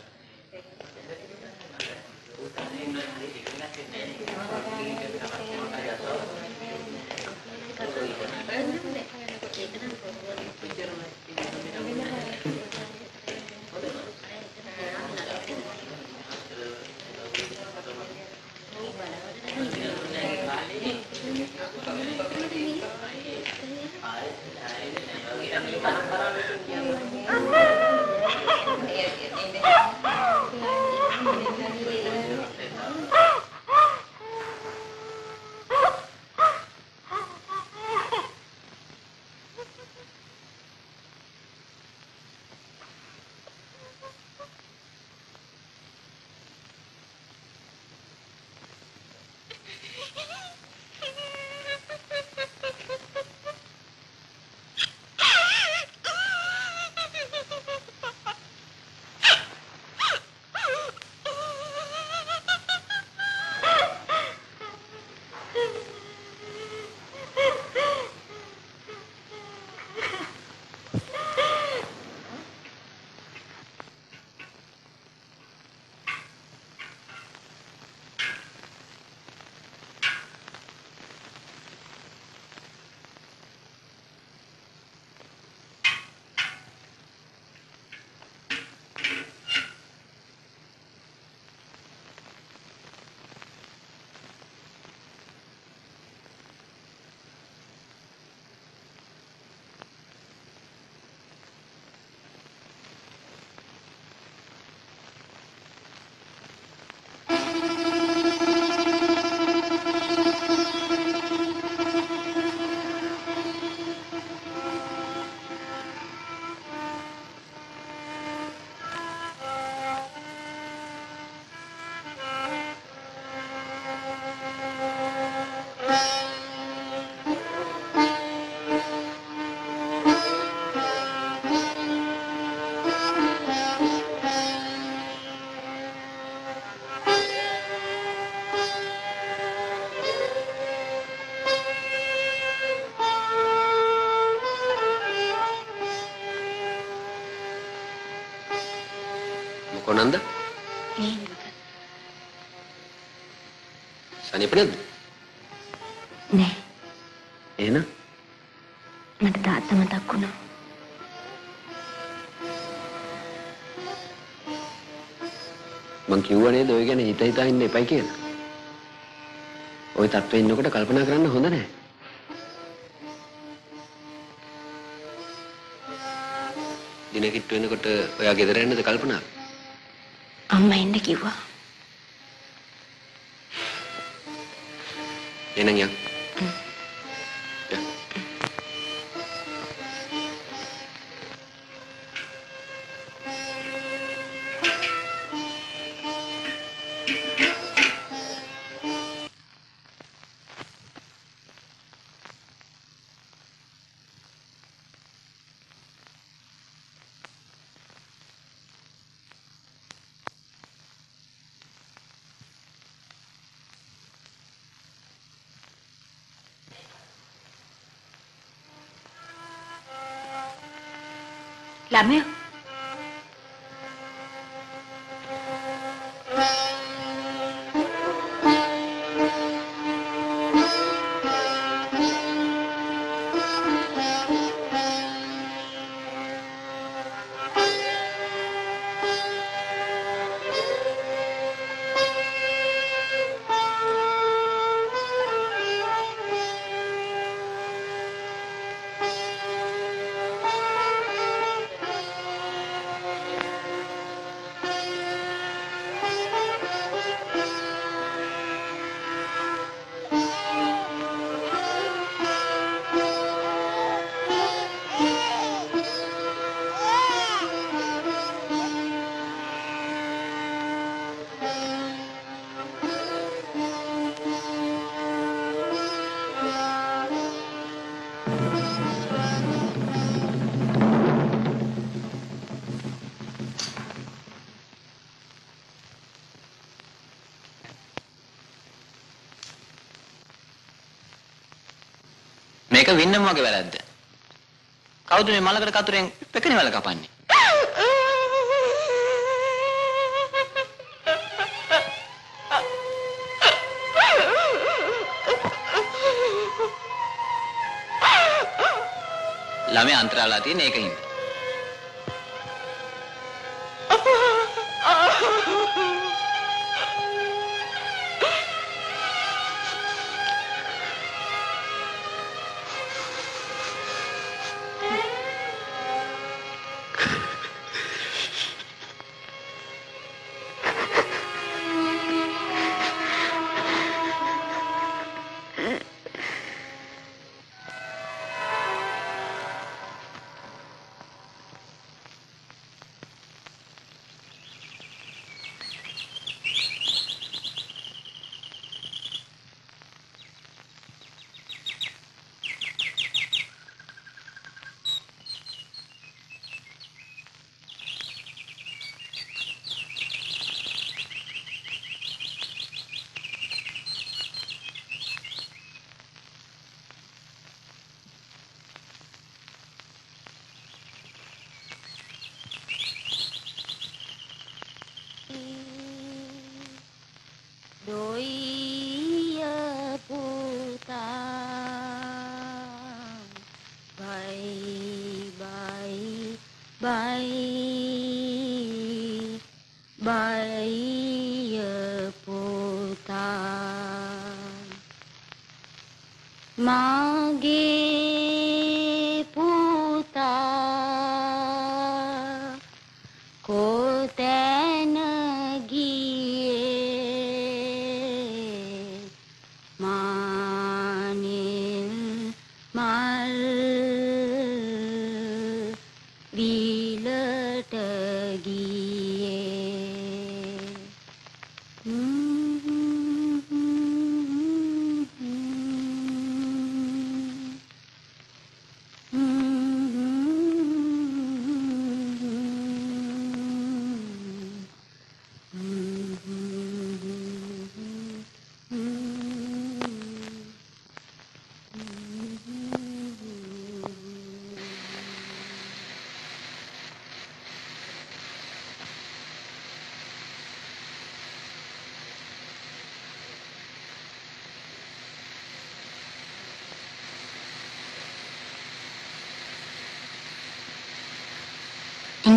ගැන හිත හිතා ඉන්න එපයි කියලා. ওই තත්ත්වෙ ඉන්නකොට කල්පනා කරන්න හොඳ නැහැ. දින කිට්ටු වෙනකොට ඔයා ගෙදර යන්නද කල්පනා අම්මා එන්න කිව්වා. එහෙනම් යන් මේක වින්නම වගේ වැරද්ද. කවුද මේ මලකට කතුරෙන් පෙකණි වල කපන්නේ? ළමයා අන්තරාලා තියෙන ඒකින්ද.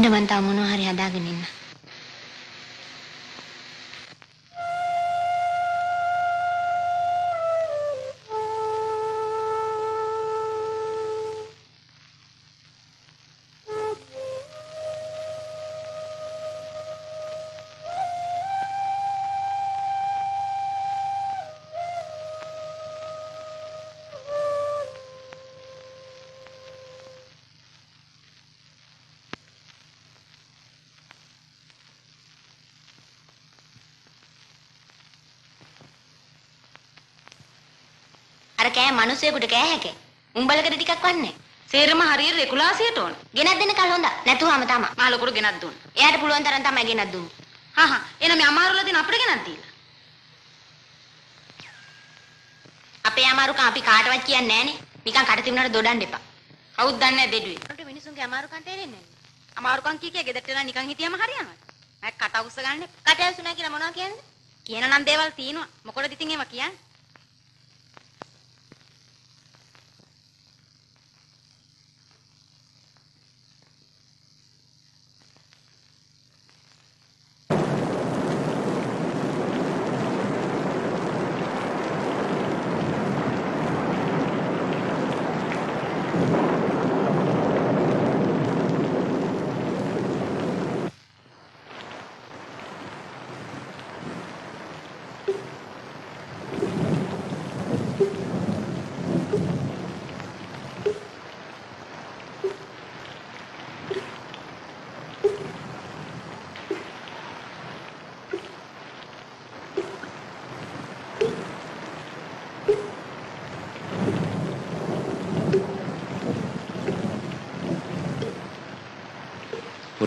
ඉන්න මං තා මොනවා හරි හදාගෙන ඉන්න. කෑ මිනිසෙකුට කෑ හැකේ. උඹලකට ටිකක් වන්නේ. සේරම හරියට රෙගුලාසියට ඕන. ගෙනත් දෙන්න කල හොඳ. නැතුවම තමයි. මා ලොකුට ගෙනත් දුන්න. එයාට පුළුවන් තරම් තමයි ගෙනත් දුන්නේ. හා හා එහෙනම් මේ අමාරුලා දෙන අපිට ගෙනත් දීලා. අපේ අමාරුකම් අපි කාටවත් කියන්නේ නැහනේ. නිකන් කට තිබුණාට දොඩන්න එපා. කවුද දන්නේ නැහැ දෙඩුවේ. උන්ට මිනිසුන්ගේ අමාරුකම් තේරෙන්නේ නැහැ. අමාරුකම් කිය කිය ගෙදරට එලා නිකන් හිටියම හරියනවද? මම කට අවුස්ස ගන්න. කට ඇසුනා කියලා මොනවා කියන්නේ? කියන නම් දේවල් තියෙනවා. මොකටද ඉතින් ඒවා කියන්නේ?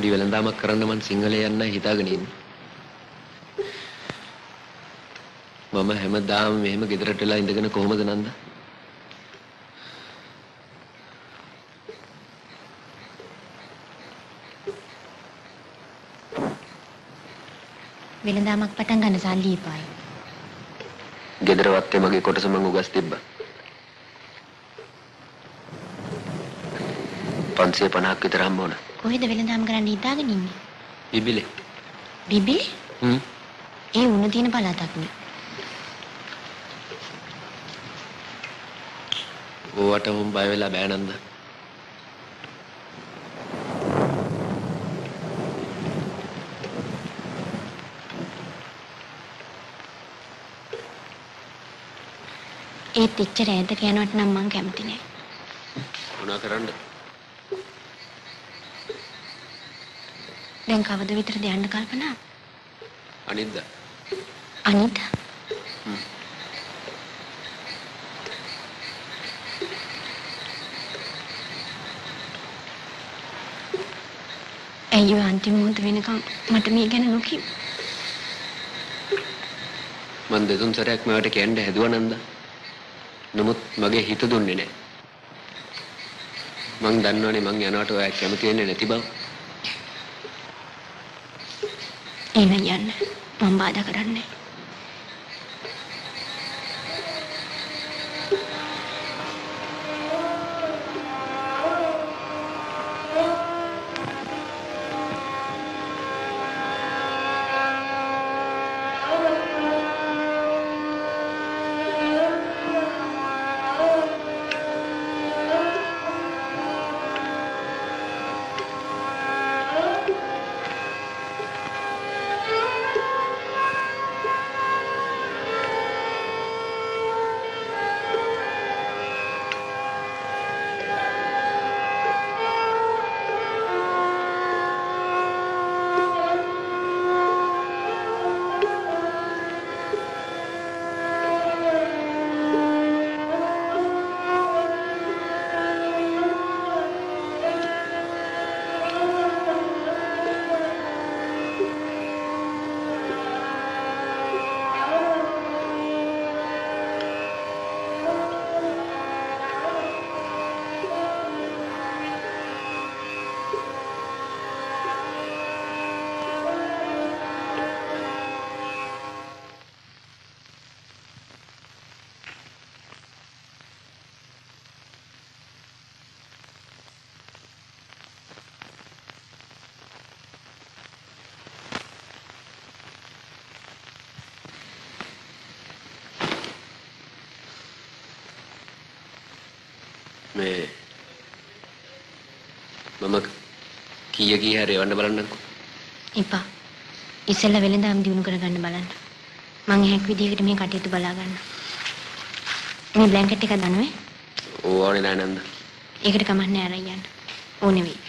පොඩි වෙළඳාමක් කරන්න මං සිංහලේ යන්න හිතාගෙන ඉන්නේ. මම හැමදාම මෙහෙම ගෙදරට වෙලා ඉඳගෙන කොහොමද නන්ද? වෙළඳාමක් පටන් ගන්න සල්ලි එපායි. ගෙදර වත්තේ මගේ කොටස මං උගස් තිබ්බා. 550ක් විතර හම්බ වුණා. කොහෙද වෙළඳාම් කරන්න හිතාගෙන ඉන්නේ? බිබිලේ. බිබිලි? හ්ම්. ඒ උණ තියෙන පළාතක් නේ. ඕවට උන් බය වෙලා බෑ නන්ද? ඒත් එච්චර ඈතක යනවට නම් මං කැමති නෑ. මොනා කරන්නද? දැන් කවද විතරද යන්න කල්පනා? අනිද්දා. අනිත් ඇයි ඔය අන්තිම මොහොත වෙනකම් මට මේ ගැන නොකිය මං දෙතුන් සැරයක් මේවට කියන්න හැදුවා නන්ද. නමුත් මගේ හිත දුන්නේ නැහැ. මං දන්නවනේ මං යනවට ඔයා කැමති වෙන්නේ නැති බව. එන යන්න. මම බාධා කරන්නේ. කීය කී හැර එවන්න බලන්නම්කෝ. එපා. ඉස්සෙල්ලා වෙළඳාම් දිනු කරගන්න බලන්න. මං එහෙක් විදිහකට මේ කටයුතු බලා ගන්න. මේ බ්ලැන්කට් එක දනුවේ? ඕවනේ නෑ නන්ද. ඒකට කමක් නෑ අරන් යන්න ඕනේ වෙයි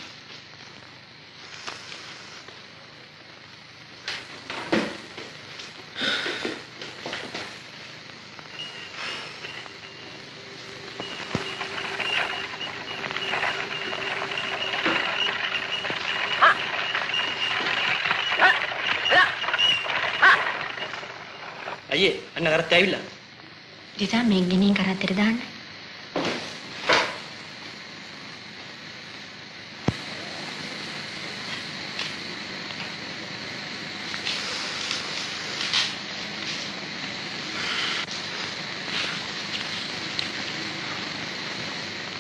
අන්න කරත් ඇවිල්ලා. දිසා මේ ගිනින් කරත්තර දාන්න.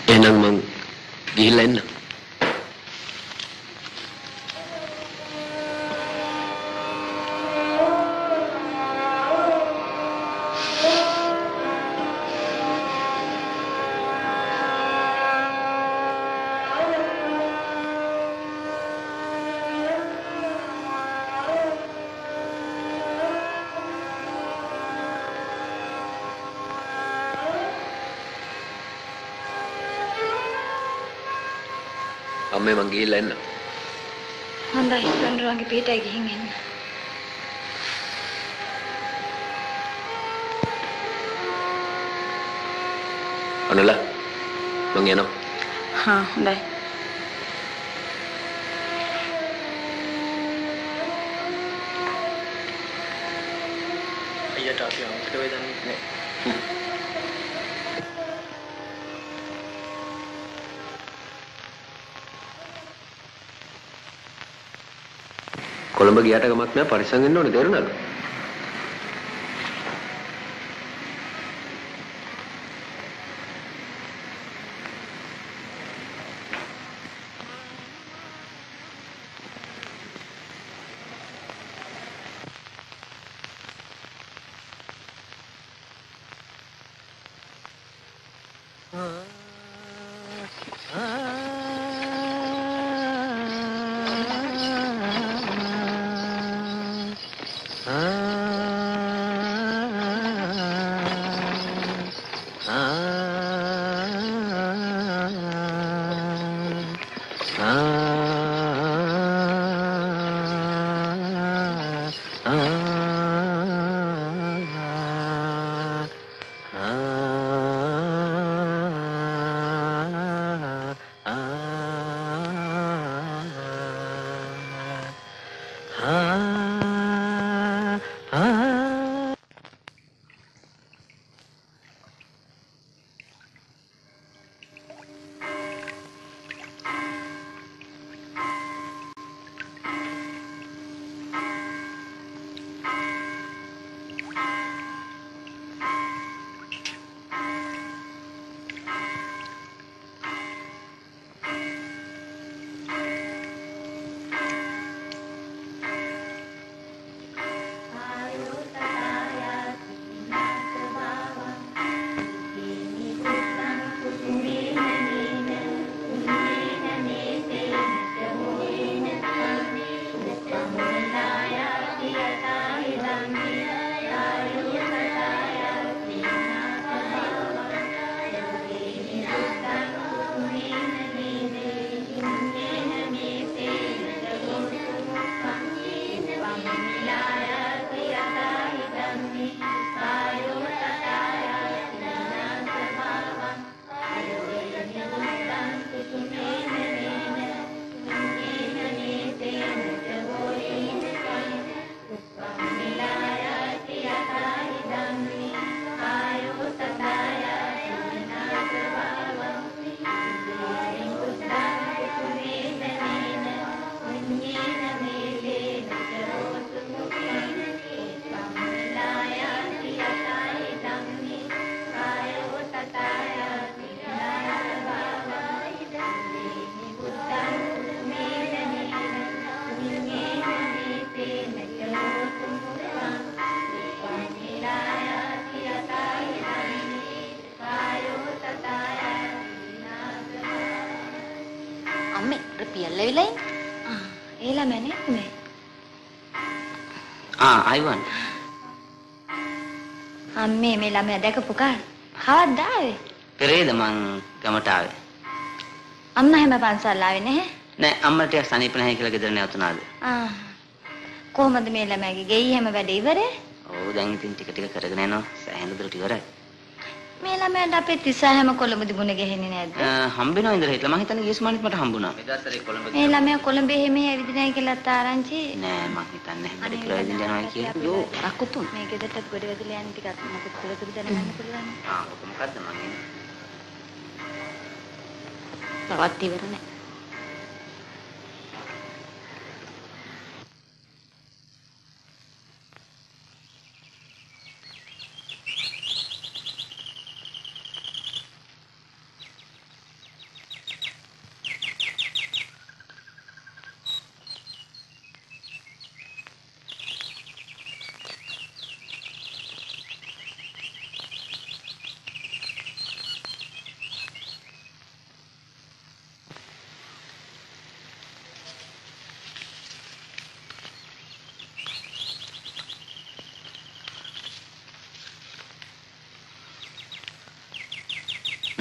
එහෙනම් මං ගිහිල්ලා එන්න. අම්මේ මං ගිහිල්ලා එන්න. හොඳයි සොන්රුවන්ගේ පිටයි ගිහින් එන්න. අනල මං යනවා. හා හොඳයි. අයියට අපි අමතක වේදන්නේ නැහැ. කොළඹ ගියාට කමක් නැහැ පරිස්සම් වෙන්න ඕනේ තේරුණාද? අම්මේ රුපියල් ලැබිලා ආ ඒ ළමනේ මේ. ආ අයිවන්. අම්මේ මේ ළමයා දැකපු කාල. කවද්ද ආවේ? පෙරේද මං ගමට ආවේ. අම්මා හැම පන්සල් ආවේ නැහැ. නෑ අම්මට ටිකක් සනීප නැහැ කියලා ගෙදර නැවතුනාද? ආ කොහමද මේ ළමයාගේ ගෙයි හැම වැඩ ඉවරේ? ඔව් දැන් ඉතින් ටික ටික කරගෙන යනවා. සෑහෙන දුරට ඉවරයි. මේ ළමයාට අපේ තිසා හැම කොළඹදි මුණ ගැහෙන්නේ නැද්ද? හම්බෙනවා ඉඳලා හිටලා මං හිතන්නේ ගිය සමානෙත් මට හම්බුණා. මෙදාසරේ කොළඹ මේ ළමයා කොළඹේ එහෙම ඇවිදිනයි කියලා තාරංචි. නෑ මං හිතන්නේ හැමදේ කියලා ඉඳන් යනවා කියලා. යෝ අකුතුම්. මේ ගෙදරට ගොඩ වැදලා යන ටිකක් මොකද තොරතුරු දැනගන්න පුළුවන්. ආ ඔක මොකද්ද මං එන්නේ. තවත් ඉවර නෑ.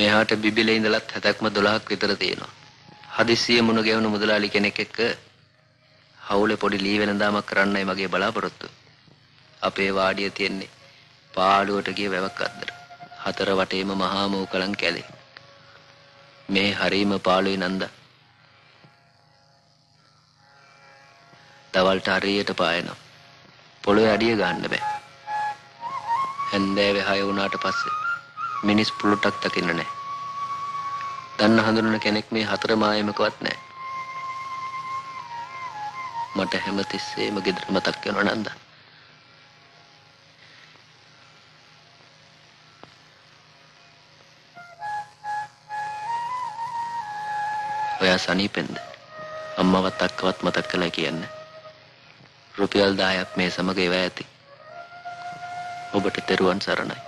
මෙහාට බිබිලේ ඉඳලත් හැතක්ම 12ක් විතර තියෙනවා. හදිස්සිය මුණ ගැහුණු මුදලාලි කෙනෙක් එක්ක හවුලේ පොඩි ලී වෙනදාමක් කරන්නයි මගේ බලාපොරොත්තුව. අපේ වාඩිය තියෙන්නේ පාළුවට ගිය වැවක් අද්දර. හතර වටේම මහා මෝකලන් කැලේ. මේ හරීම පාළුවේ නන්දා. දවල්ට හරියට පායනවා. පොළොවේ අඩිය ගන්න බෑ. හැන්දෑවේ හය වුණාට පස්සේ මිනිස් පුලුටක් දකින්න නැහැ. දන්න හඳුනන කෙනෙක් මේ හතර මායමකවත් නැහැ. මට හැමතිස්සෙම ගෙදර මතක් වෙනවා නන්දා. ඔයා සනීපෙන්ද? අම්මවත් අක්කවත් මතක් කළා කියන්නේ. රුපියල් 10ක් මේ සමග ඒවා ඇති. ඔබට තෙරුවන් සරණයි.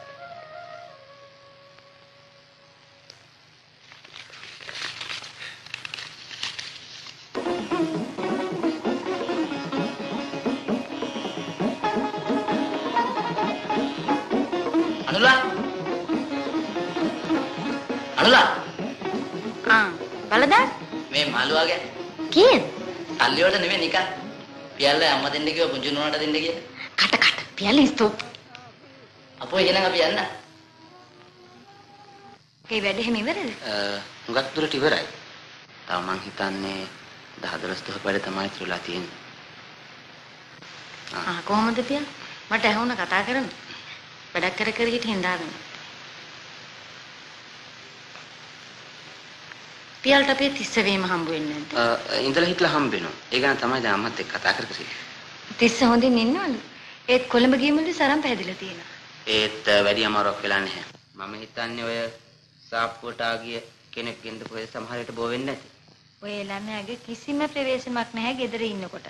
හුඟක් දුරට ඉවරයි. තව මං හිතන්නේ 10 12 දුර වැඩ තමයි ඉතුරුලා තියෙන්නේ. ආ කොහොමද පියල්? මට ඇහුණ කතා කරන්න. වැඩක් කර කර හිට හින්දාගෙන. පියල්ට අපේ තිස්ස වීම හම්බ වෙන්නේ නැද්ද? අ, ඉඳලා හිටලා හම්බ වෙනවා. ඒ ගැන තමයි දැන් අම්මත් එක්ක කතා කර කර ඉන්නේ. තිස්ස හොඳින් ඉන්නවලු. ඒත් කොළඹ ගිය මුලදී සරම් පැහැදිලා තියෙනවා. ඒත් වැඩි අමාරුවක් වෙලා නැහැ. මම හිතන්නේ ඔය සාප්පුවට ආගිය කෙනෙක් ගෙන්ද කොහෙද සමහර විට බෝ වෙන්නේ නැති. ඔය ළමයාගේ කිසිම ප්‍රවේශමක් නැහැ ගෙදර ඉන්නකොට.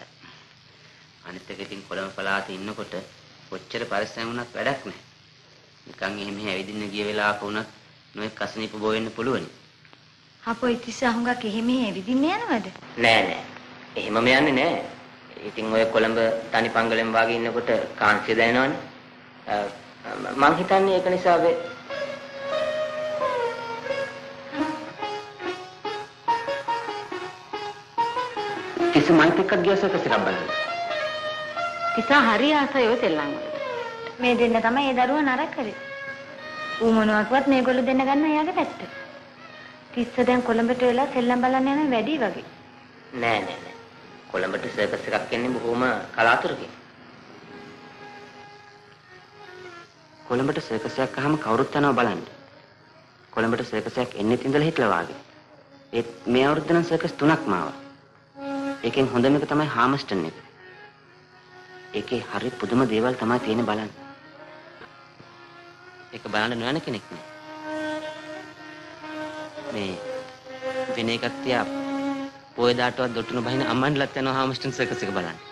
අනිත් එක ඉතින් කොළඹ පළාතේ ඉන්නකොට කොච්චර පරිස්සම් වුණත් වැඩක් නැහැ. නිකන් එහෙම ඇවිදින්න ගිය වෙලාවක වුණත් නොඑක් අසනීප බෝ වෙන්න පුළුවනි. අපෝ ඉතිස්ස හුඟක් එහෙම ඇවිදින්න යනවද? නෑ නෑ. එහෙමම යන්නේ නෑ. ඉතින් ඔය කොළඹ තනි පංගලෙන් වාගේ ඉන්නකොට කාන්සිය දැනෙනවනේ. මං හිතන්නේ ඒක නිසා කිසි මයිත් එක්ක ගියසක එකක් බලන්න. තිසා හරි ආසයි ඔය සෙල්ලම් වලට. මේ දෙන්න තමයි ඒ දරුවා නරක කරේ. ඌ මොනවත්වත් මේගොල්ලෝ දෙන්න ගන්න එයාගේ පැත්ත. තිස්ස දැන් කොළඹට වෙලා සෙල්ලම් බලන්න යන වැඩි වගේ. නෑ නෑ නෑ. කොළඹට සර්කස් එකක් එන්නේ බොහොම කලාතුරකින්. කොළඹට සර්කස් එකක් අහම කවුරුත් යනවා බලන්න. කොළඹට සර්කස් එකක් එන්නේ ඉඳලා හිටලා වාගේ. ඒත් මේ අවුරුද්ද නම් සර්කස් තුනක් මාවා. ඒකෙන් හොඳම එක තමයි හාමස්ටන් එක. ඒකේ හරි පුදුම දේවල් තමයි තියෙන්නේ බලන්න. ඒක බලන්න නොයන කෙනෙක් නෑ. මේ වෙන එකක් තියා පොය දාටවත් දොටුන බහින අම්මන්ලත් යනවා හාමස්ටන් සර්කස් එක බලන්න.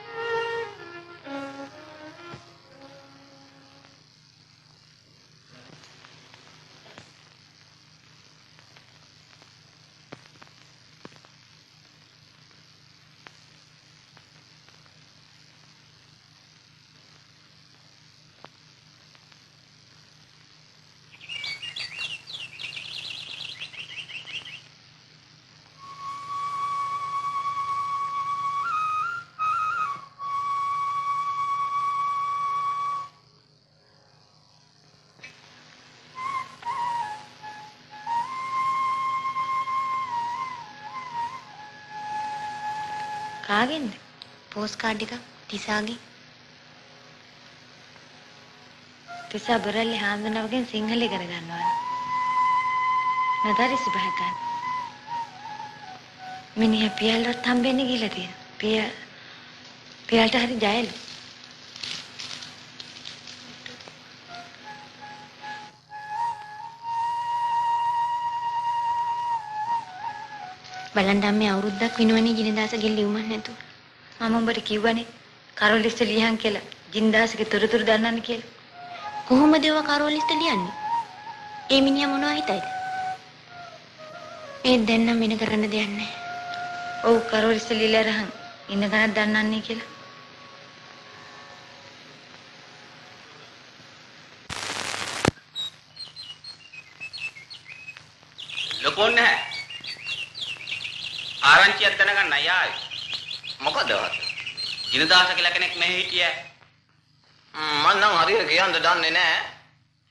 පෝස්ට් කාඩ් එකක් තිසාගෙන්. තිසා බරල්ලි හාමුදුරුවෝගෙන් සිංහල ඉගෙන ගන්නවා. නතරි සුභහකන්. මිනිහා පියල්වත් හම්බෙන්නේ ගිහලා තියෙනවා. පිය පියල්ට හරි ජයලු. බලන්න අම්මේ අවුරුද්දක් වෙනවනේ ජිනදාසගේ ලියුමක් නැතුව. මම උඹට කිව්වනේ කරෝලිස්ට ලියහන් කියලා. ජිනදාසගේ තොරතුරු දන්නන්න කියලා. කොහොමද ඒව කරෝලිස්ට ලියන්නේ? ඒ මිනිහා මොනවා හිතයිද? ඒ දැන් නම් වෙන කරන්න දෙයක් නැහැ. ඔව් කරෝලිස්ට ලියලා රහන් ඉන්න ගණන් දන්නන්නේ කියලා. ලොකෝන් නැහැ. ආරංචියක් දැනගන්න යායි. මොකද ජිනදාස කියලා කෙනෙක් මෙහි හිටියා. මම නම් හරියට කියන්න දන්නේ නැහැ.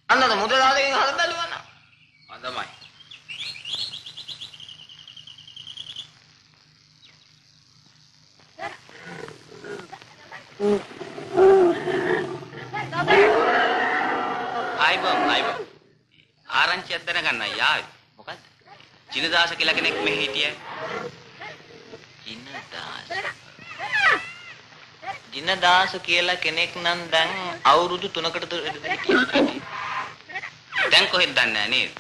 අන්නද මුදලාලිගෙන් හරි බැලුවා නම්. අදමයි. ආයිබම් ආයිබම්. ආරංචියක් දැනගන්න යායි. මොකද්ද? ජිනදාස කියලා කෙනෙක් මෙහි හිටියා. ජිනදාස. ජිනදාස කියලා කෙනෙක් නම් දැන් අවුරුදු 3කට දැන් කොහෙද දන්නේ නේද?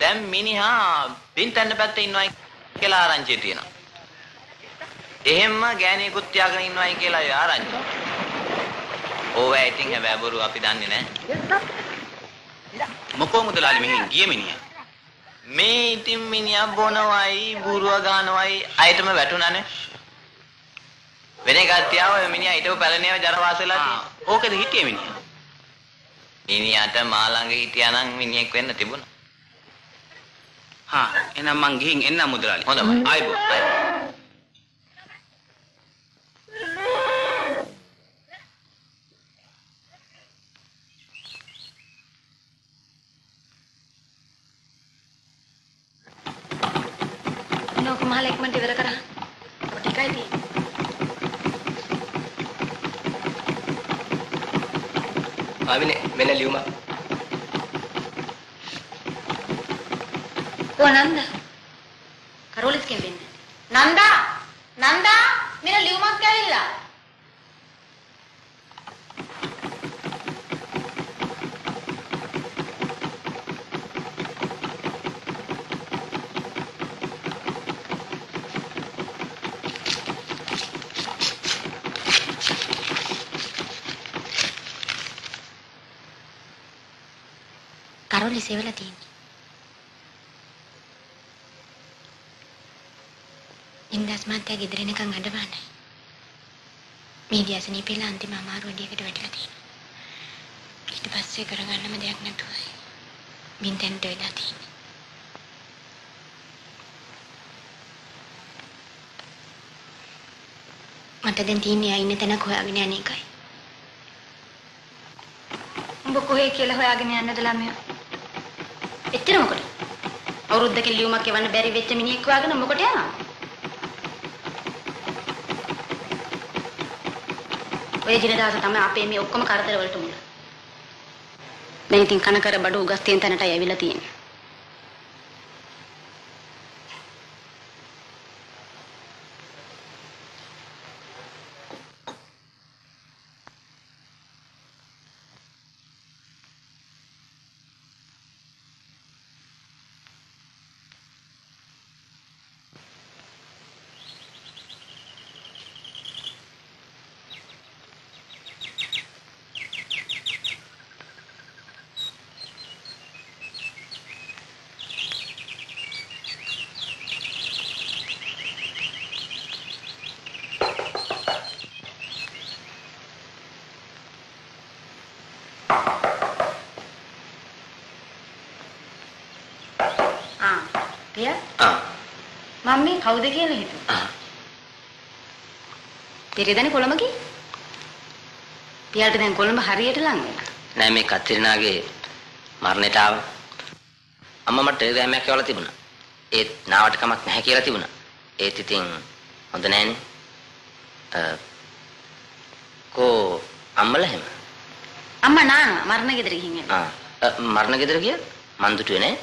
දැන් මිනිහා බින්තන්න පැත්තේ ඉන්නවයි කියලා ආරංචිය තියෙනවා. එහෙම්ම ගෑණියෙකුත් තියාගෙන ඉන්නවයි කියලා ඒ ආරංචිය. ඕවා ඉතින් හැබැයි බොරු අපි දන්නේ නැහැ. මොකෝ මුදලාලි මෙහෙන් ගිය මිනිහා. මේ ඉතින් මිනිහා බොනවයි බුරුව ගන්නවයි අයටම වැටුණානේ. වෙන එකක් ඔය මිනිහා හිටව පැලණියව ජරවාස වෙලා තියෙනවා. ඕකද හිටියේ මිනිහා? මිනිහාට මා ළඟ හිටියා නම් මිනිහෙක් වෙන්න තිබුණා. හා එහෙනම් මං ගිහින් එන්නම් මුදලාලි. හොඳයි. ආයිබෝ. නෝක මහල ඉක්මනට ඉවර කරා. ආවිනේ මෙන්න ලියුම. ඕ නන්ද. කරෝලිස්ගෙන් වෙන්නේ. නන්දා නන්දා මෙන්න ලියුමක් ඇවිල්ලා. කරෝලිස් එවලා තියෙන්නේ. ඉන්දස් මාත්‍යා ගෙදර එනකන් අඬවන්නේ. මේ දියසනේ පිළ අන්තිම අමාරු වැඩියකට වැටලා තියෙනවා. ඊට පස්සේ කරගන්නම දෙයක් නැතුව බින්දෙන්ට වෙලා තියෙන්නේ. මට දැන් තියෙන්නේ ආ ඉන්න තැනක් හොයාගෙන යන එකයි. උඹ කොහේ කියලා හොයාගෙන යන්නද ළමයා? එච්චර මොකද? අවුරුද්දකින් ලියුමක් එවන්න බැරි වෙච්ච මිනිහෙක් වාගෙන මොකට යනවා? ඔය ජිනදාස තමයි අපේ මේ ඔක්කොම කරදර වලට මුල. දැන් ඉතින් කන කර බඩු උගස් තියෙන තැනටයි ඇවිල්ලා තියෙන්නේ. ආ පිය ආ මම මේ කවුද කියලා හිතුවා. පිරිදැන කොළඹ ගියේ. පියාට දැන් කොළඹ හරියට ලං වෙලා. නෑ මේ කත්රිනාගේ මරණයට ආව. අම්මා මට ටෙලිග්‍රෑම් එකක් එවලා තිබුණා. ඒත් නාවට කමක් නැහැ කියලා තිබුණා. ඒත් ඉතින් හොඳ නෑනේ. කෝ අම්මලා එහෙම? අම්මා නානවා මරණ ගෙදර ගිහින් එනවා. ආ මරණ ගෙදර ගියා? මන් දුටුවේ නෑ.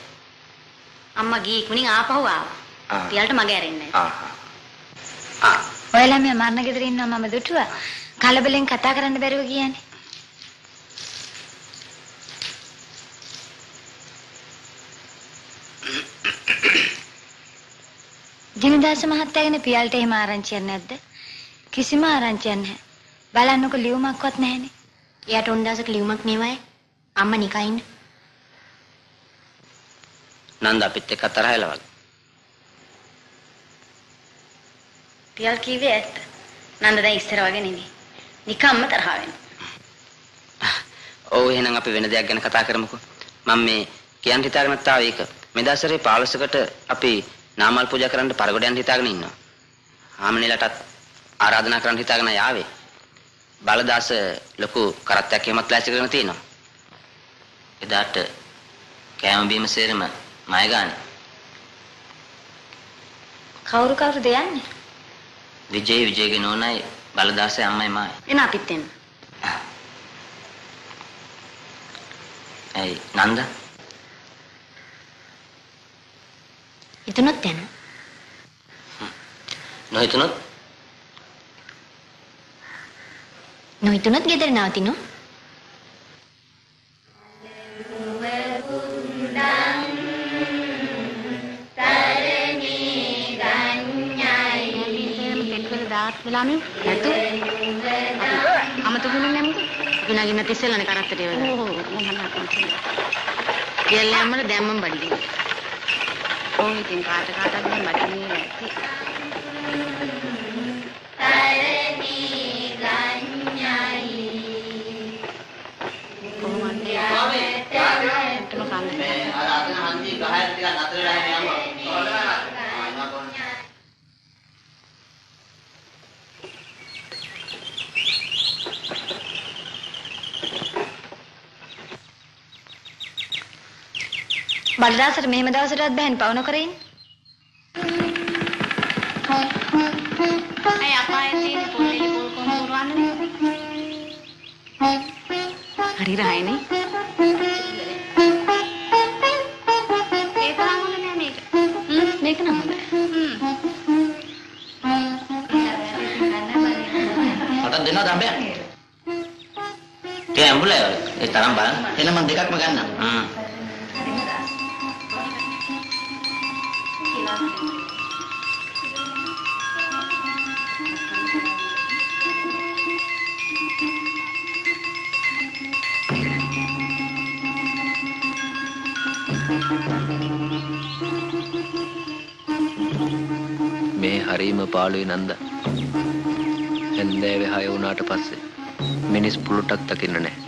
අම්මා ගියේ ඉක්මනින් ආපහු ආවා. ආ. ටියල්ට මගේ ඇරෙන්නේ ආ ඔයාලා මේ මරණ ගෙදර ඉන්නවා මම දුටුවා. කලබලෙන් කතා කරන්න බැරුව ගියානේ. ජිනදාස මහත්තයාගෙන පියල්ට එහෙම ආරංචියක් නැද්ද? කිසිම ආරංචියක් නැහැ. බලන්නකො ලියුමක්වත් නැහැනේ. එයාට උන්දාසක ලියුමක් නෙවයි. අම්මා නිකයින්. නන්ද අපිත් එක්ක තරහ වෙලා වගේ. පියල් කිව්වේ ඇත්ත. නන්ද දැන් ඉස්සර වගේ නෙමෙයි. නිකම්ම තරහ වෙනවා. ඔව් එහෙනම් අපි වෙන දෙයක් ගැන කතා කරමුකෝ. මම මේ කියන්න හිතාගෙනත් ආවේ ඒක. මේ දවස්වලේ 15කට අපි නාමල් පූජා කරන්න පරගොඩ යන්න හිතාගෙන ඉන්නවා. ආමනේලටත් ආරාධනා කරන්න හිතාගෙන ආවේ. බලදාස ලොකු කරත්තයක් එහෙමත් ලෑස්ති කරගෙන තියෙනවා. එදාට කෑම බීම සේරම මය ගානේ. කවුරු කවුරුද යන්නේ? විජේ විජේගේ නෝනයි බලදාසයි අම්මයි මායි. එන අපිත් එන්න. ඇයි නන්ද? හිතනොත් යනවා. නොහිතුනොත් නොහිතනොත් ගෙදර නවතිනවා. වෙලාම නැතු අමතකුනේ නැමුද? විනාගෙන තිස්සලනේ කරත්තට ඒවද ඕ කියලා යම්මල දැම්මම බඩිගෙන ඕන් ඉතින් කාට කාටත් දැන් බඩින්නේ නැති. මේ අර අතන හන්දි ගහයට ටිකක් නතර වෙලා යනවා. බඩදාසට මෙහෙම දවසටවත් බෑනේ පව නොකර ඉන්න. අය අපායේ තියෙන පොල්ලේ පොල් කොම් පුරවන්නනේ හරි රහයිනේ. ඒ තරම් හොඳ නෑ මේක මේක නම් හොඳයි. මට දෙනවා දඹයක්. ඒ ඇඹුලයි. ඒ තරම් බලන්න. එන මම දෙකක්ම ගන්නම්. හ්ම්. පාළුයි නන්ද. හැන්දෑවේ හය වුණාට පස්සේ මිනිස් පුලුටක් දකින්න නැහැ.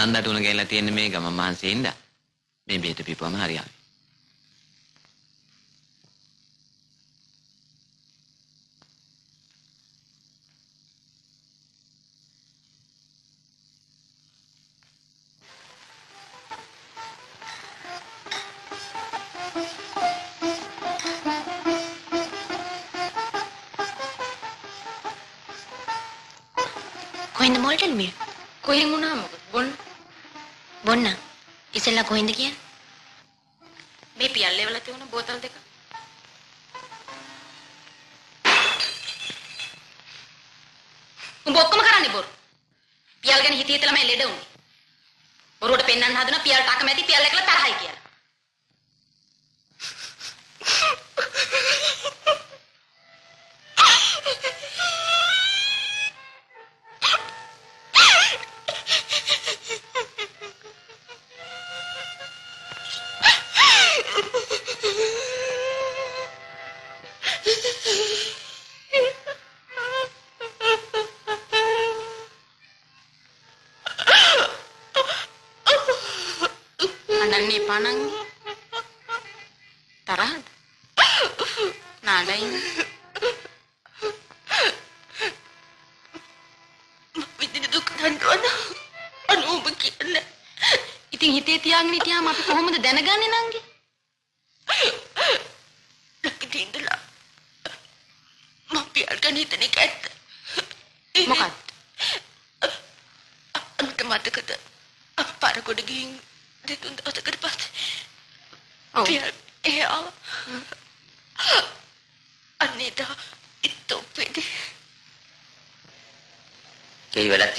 නන්දට උණ ගෑලා තියෙන්නේ මේ ගම මහන්සියෙන් ඉඳා. මේ බේත පිපුවම හරියයි. කොහෙන්ද මිල්? කොහෙන් වුණා මොකද? බොන්න. බොන්න. ඉස්සෙල්ලා කොහෙන්ද කියන්නේ? මේ පියල්ලේ වල තියුණු බෝතල් දෙක. උඹ ඔක්කොම කරන්නේ බොරු. පියල් ගැන හිතේ හිතලම ලෙඩ උනේ. බොරුවට පෙන්වන්න හදන පියල්ට අකමැති පියල් එකලා තරහයි කියලා.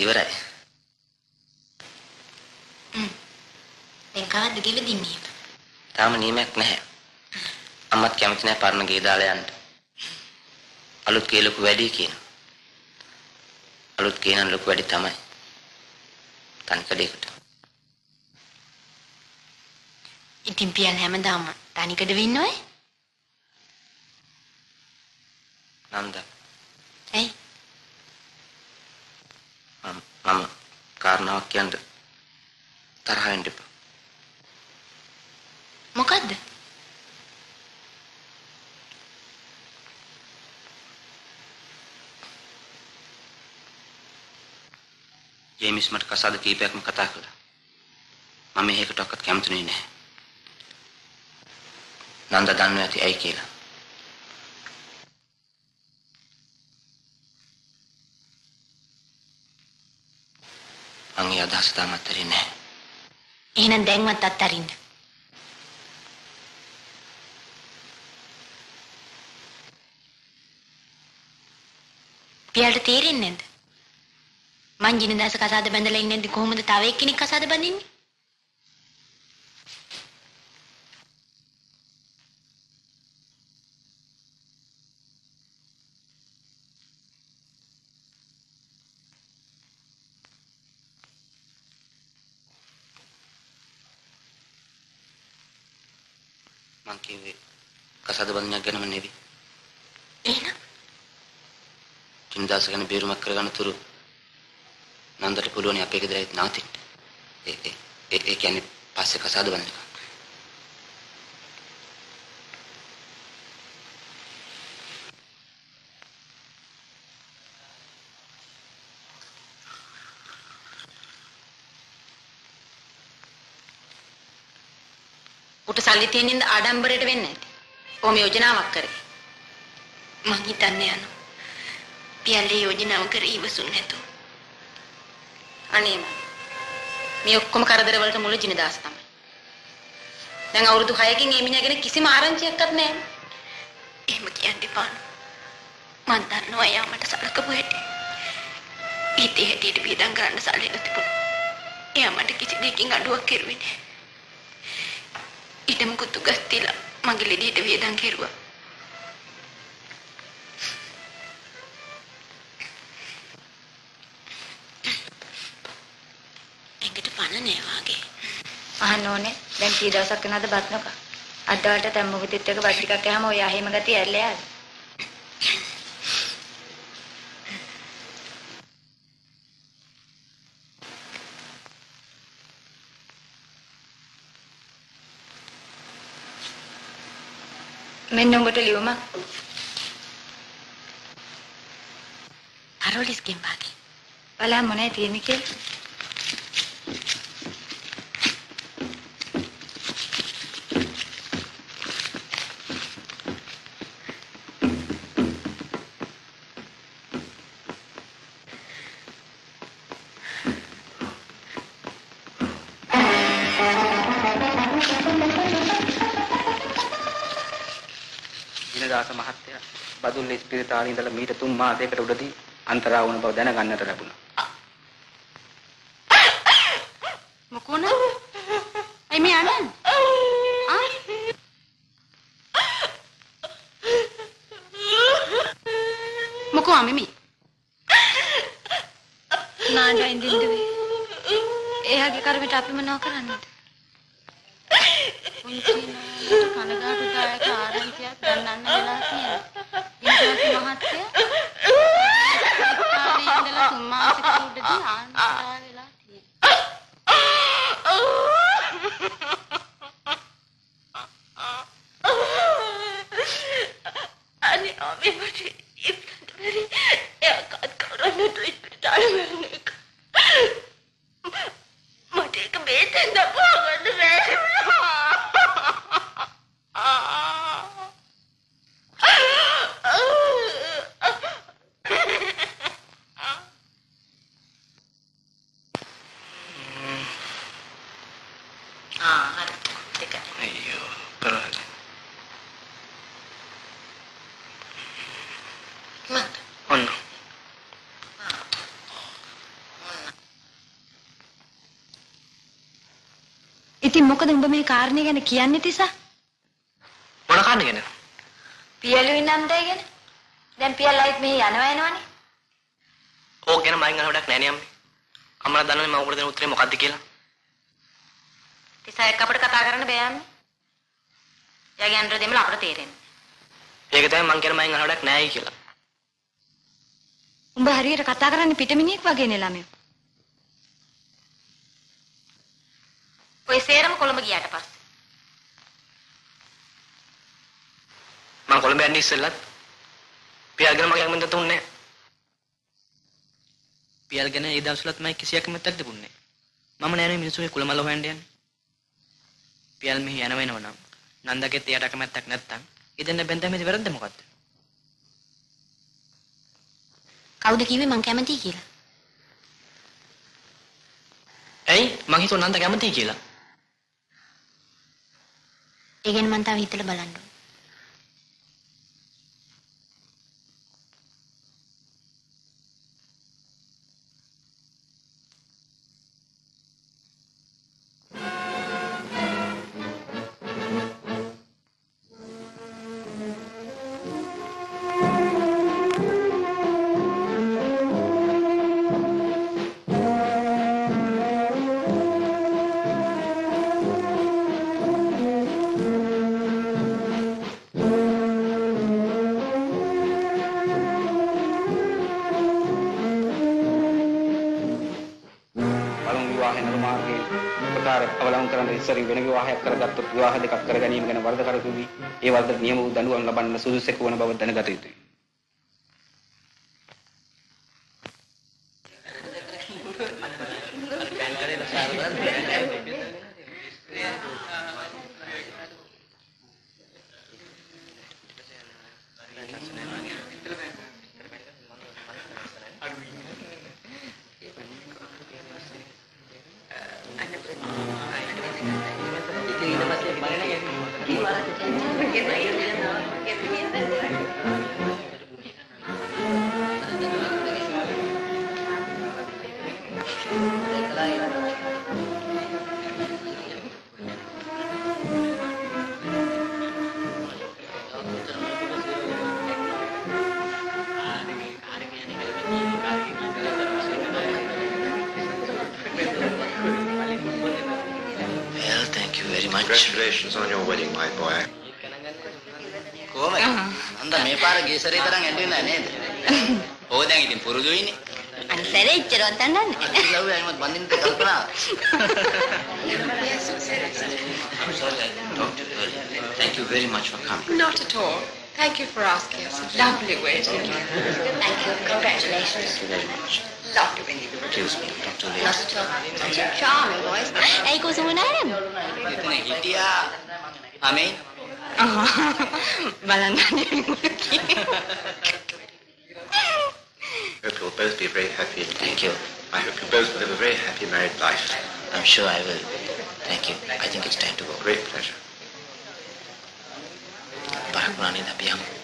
ඉවරයි. දැන් කවද්ද ගෙවදින්නේ? තාම නියමයක් නැහැ. අම්මත් කැමති නැහැ පරණ ගේ දාලා යන්න. අලුත් ගේ ලොකු වැඩි කියන. අලුත් ගේ නම් ලොකු වැඩි තමයි. තනිකඩේකට. ඉතින් පියල් හැමදාම තනිකඩ වෙන්නෝයි? නන්ද ඇයි? මම මම කාරණාවක් කියන්න තරහ වෙන්න එපා. මොකද්ද? ජේමිස් මට කසාද කීපයක්ම කතා කළා. මම මේකටවත් කැමතිුනේ නැහැ. නන්ද දන්නවා ඇති ඇයි කියලා. මං ඒ අදහස තාම අත්හැරෙන්නේ නැහැ. එහෙනම් දැන්වත් අත්හරින්න. පියාට තේරෙන්නේ නැද්ද? මං ජිනදාස කසාද බැඳලා ඉන්නේ කොහොමද තව එක්කෙනෙක් කසාද බඳින්නේ? මං කිව්වේ කසාද බඳිනයක් ගැනම නෙවෙයි. එහෙනම් ජිනදාස ගැන බේරුමක් කරගන්න තුරු නන්දට පුළුවන් අපේ ගෙදර ඇවිත් නවතින්න. ඒ ඒ ඒ කියන්නේ පස්සේ කසාද බඳිනකම්. උට සල්ලි තියෙනින්ද ආඩම්බරයට වෙන්නේ නැති. කොහොම යෝජනාවක් කරේ. මං හිතන්නේ යනවා. පියල්ලේ යෝජනාව කර ඉවසුන් නැතුව. අනේ මම. මේ ඔක්කොම කරදර වලට මුල ජිනදාස තමයි. දැන් අවුරුදු 6කින් මේ මිනිහා ගැන කිසිම ආරංචියක්වත් නැහැ. එහෙම කියන්න එපා. මං දන්නවා එයා මට සලකපු හැටි. ඉතින් හැටියට වියදම් කරන්න සල්ලි නැතිපුණා. එයා මට කිසි දෙයකින් අඩුවක් කෙරුවේ නෑ. ඊට මොකද ගස්තිලා මගේ ලෙඩේට වියදම් කෙරුවා. එකට පණ නෑ වාගේ. අහන්න ඕනේ. දැන් කී දවසක් වෙනවද බත් නොකා? අද්දාට දැන් මොකදිත් එක බත් ටිකක් කෑම ඔය අහිම ගතිය ඇල්ලේ ආද? මෙන්න උඹට ලියුමක්. කරෝලිස්ගෙන් වාගේ. බලන්න මොනේ තියෙන්නේ කියලා. බදුල්ල ස්පිරිතාලේ ඉඳලා මීට තුන් මාසයකට උඩදී අන්තරා වුණ බව දැනගන්නට ලැබුණා. මොකෝන? ඇයි මේ අනන්? ආ? මොකෝ අමිමි? නාඩයින් දින්දුවේ. එයාගේ කර්මයට අපි මොනව කරන්නද? පුංචි නෝනට කනගාටුදායක ආරංචියක් ගන්නන්න වෙලා තියෙනවා. ඉන්දියානු මහත්තයා ඉස්තාලේ ඉඳලා තුන් මාසෙකට උඩදී ආන්තරා වෙලා අනේ අමේ මට ඉන්නත් බැරි. එයා කාත් කරන්නට ඉස්පිරිතාලේ මරණ එක. මට ඒක බේතෙන් දපුවා ගන්න බැරි ආ දෙක. අයියෝ පරාද. මන්ද. ඔන්න. ඉතින් මොකද උඹ මේ කාරණේ ගැන කියන්නේ තිසා? මොන කන්නේ ගැන? පියලුයි නම් දෙයගෙන. දැන් පියල්ලයිත් මෙහි යනවා එනවනේ. ඕක ගැන මයින් අහන්න වැඩක් නැහැ නේ අම්මේ. අම්මලා දන්නවනේ මම උකට දෙන උත්තරේ මොකද්ද කියලා. තිසා එක්ක අපිට කතා කරන්න බෑන්නේ. එයාගේ අnder දෙමළ අපිට තේරෙන්නේ. ඒක තමයි මං කියන මයින් අහන්න වැඩක් නැහැ කියලා. උඹ හරියට කතා කරන්නේ පිටමිනියෙක් වගේනේ ළමයෝ. ඔය සේරම කොළඹ ගියාට පස්සේ. මං කොළඹ යන්නේ ඉස්සෙල්ලත් පියාගෙන මගේ අම්මෙන් දතුන්නේ නැහැ. පියාල් ගැන ඒ දවස්වලත් මම කිසියක් මතක් දෙපුන්නේ මම නෑනේ මිනිස්සුගේ කුලමල හොයන්න යන්නේ. පියාල් මෙහි යනව එනව නම් නන්දගෙත් එයාට අකමැත්තක් නැත්තම් ඉතින් බෙන්දමේ වැරද්ද මොකද්ද? කවුද කිව්වේ මං කැමතියි කියලා? ඇයි මං හිතුවා නන්ද කැමතියි කියලා. ඒ ගැන මං තව හිතලා බලන්න ඕන. කර ගැනීම ගැන වරද කර තුවි ඒ වරද නියම වූ දඬුවම් ලබන්න සුදුසෙකු වන බව දැනගත යුතුයි. Thank you for asking us. Lovely wedding. Thank you. Congratulations. Thank you very much. Lovely wedding. Excuse me, Dr. Lee. Not at all. Such a charming voice. Hey, goes on Adam. इतने हिटिया हमें बनाना नहीं मुर्गी Hope you'll both be very happy. Thank you. I hope you both live a very happy married life. I'm sure I will. Thank you. I think it's time to go. Great pleasure. බරක් වුණා නේද අපි යමු.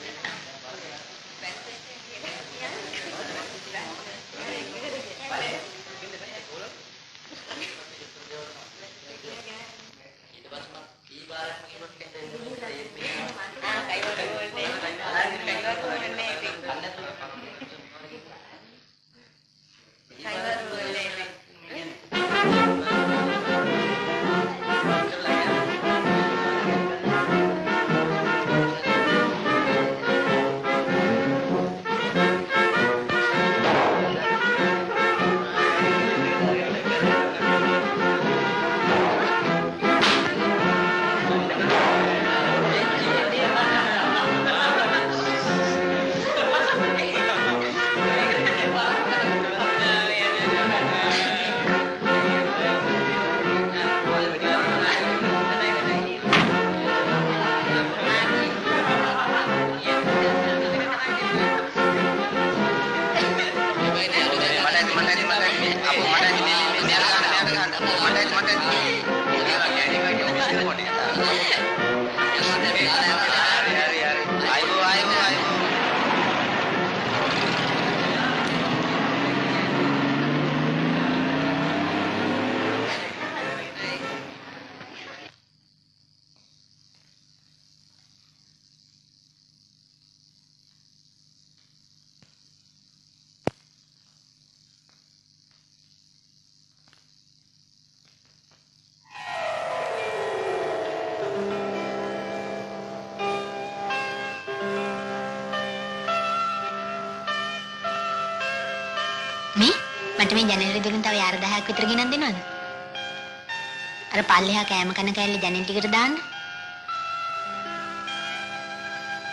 පල්ලෙහා කෑම කන කෑල්ල ජනෙල් ටිකට දාන්න.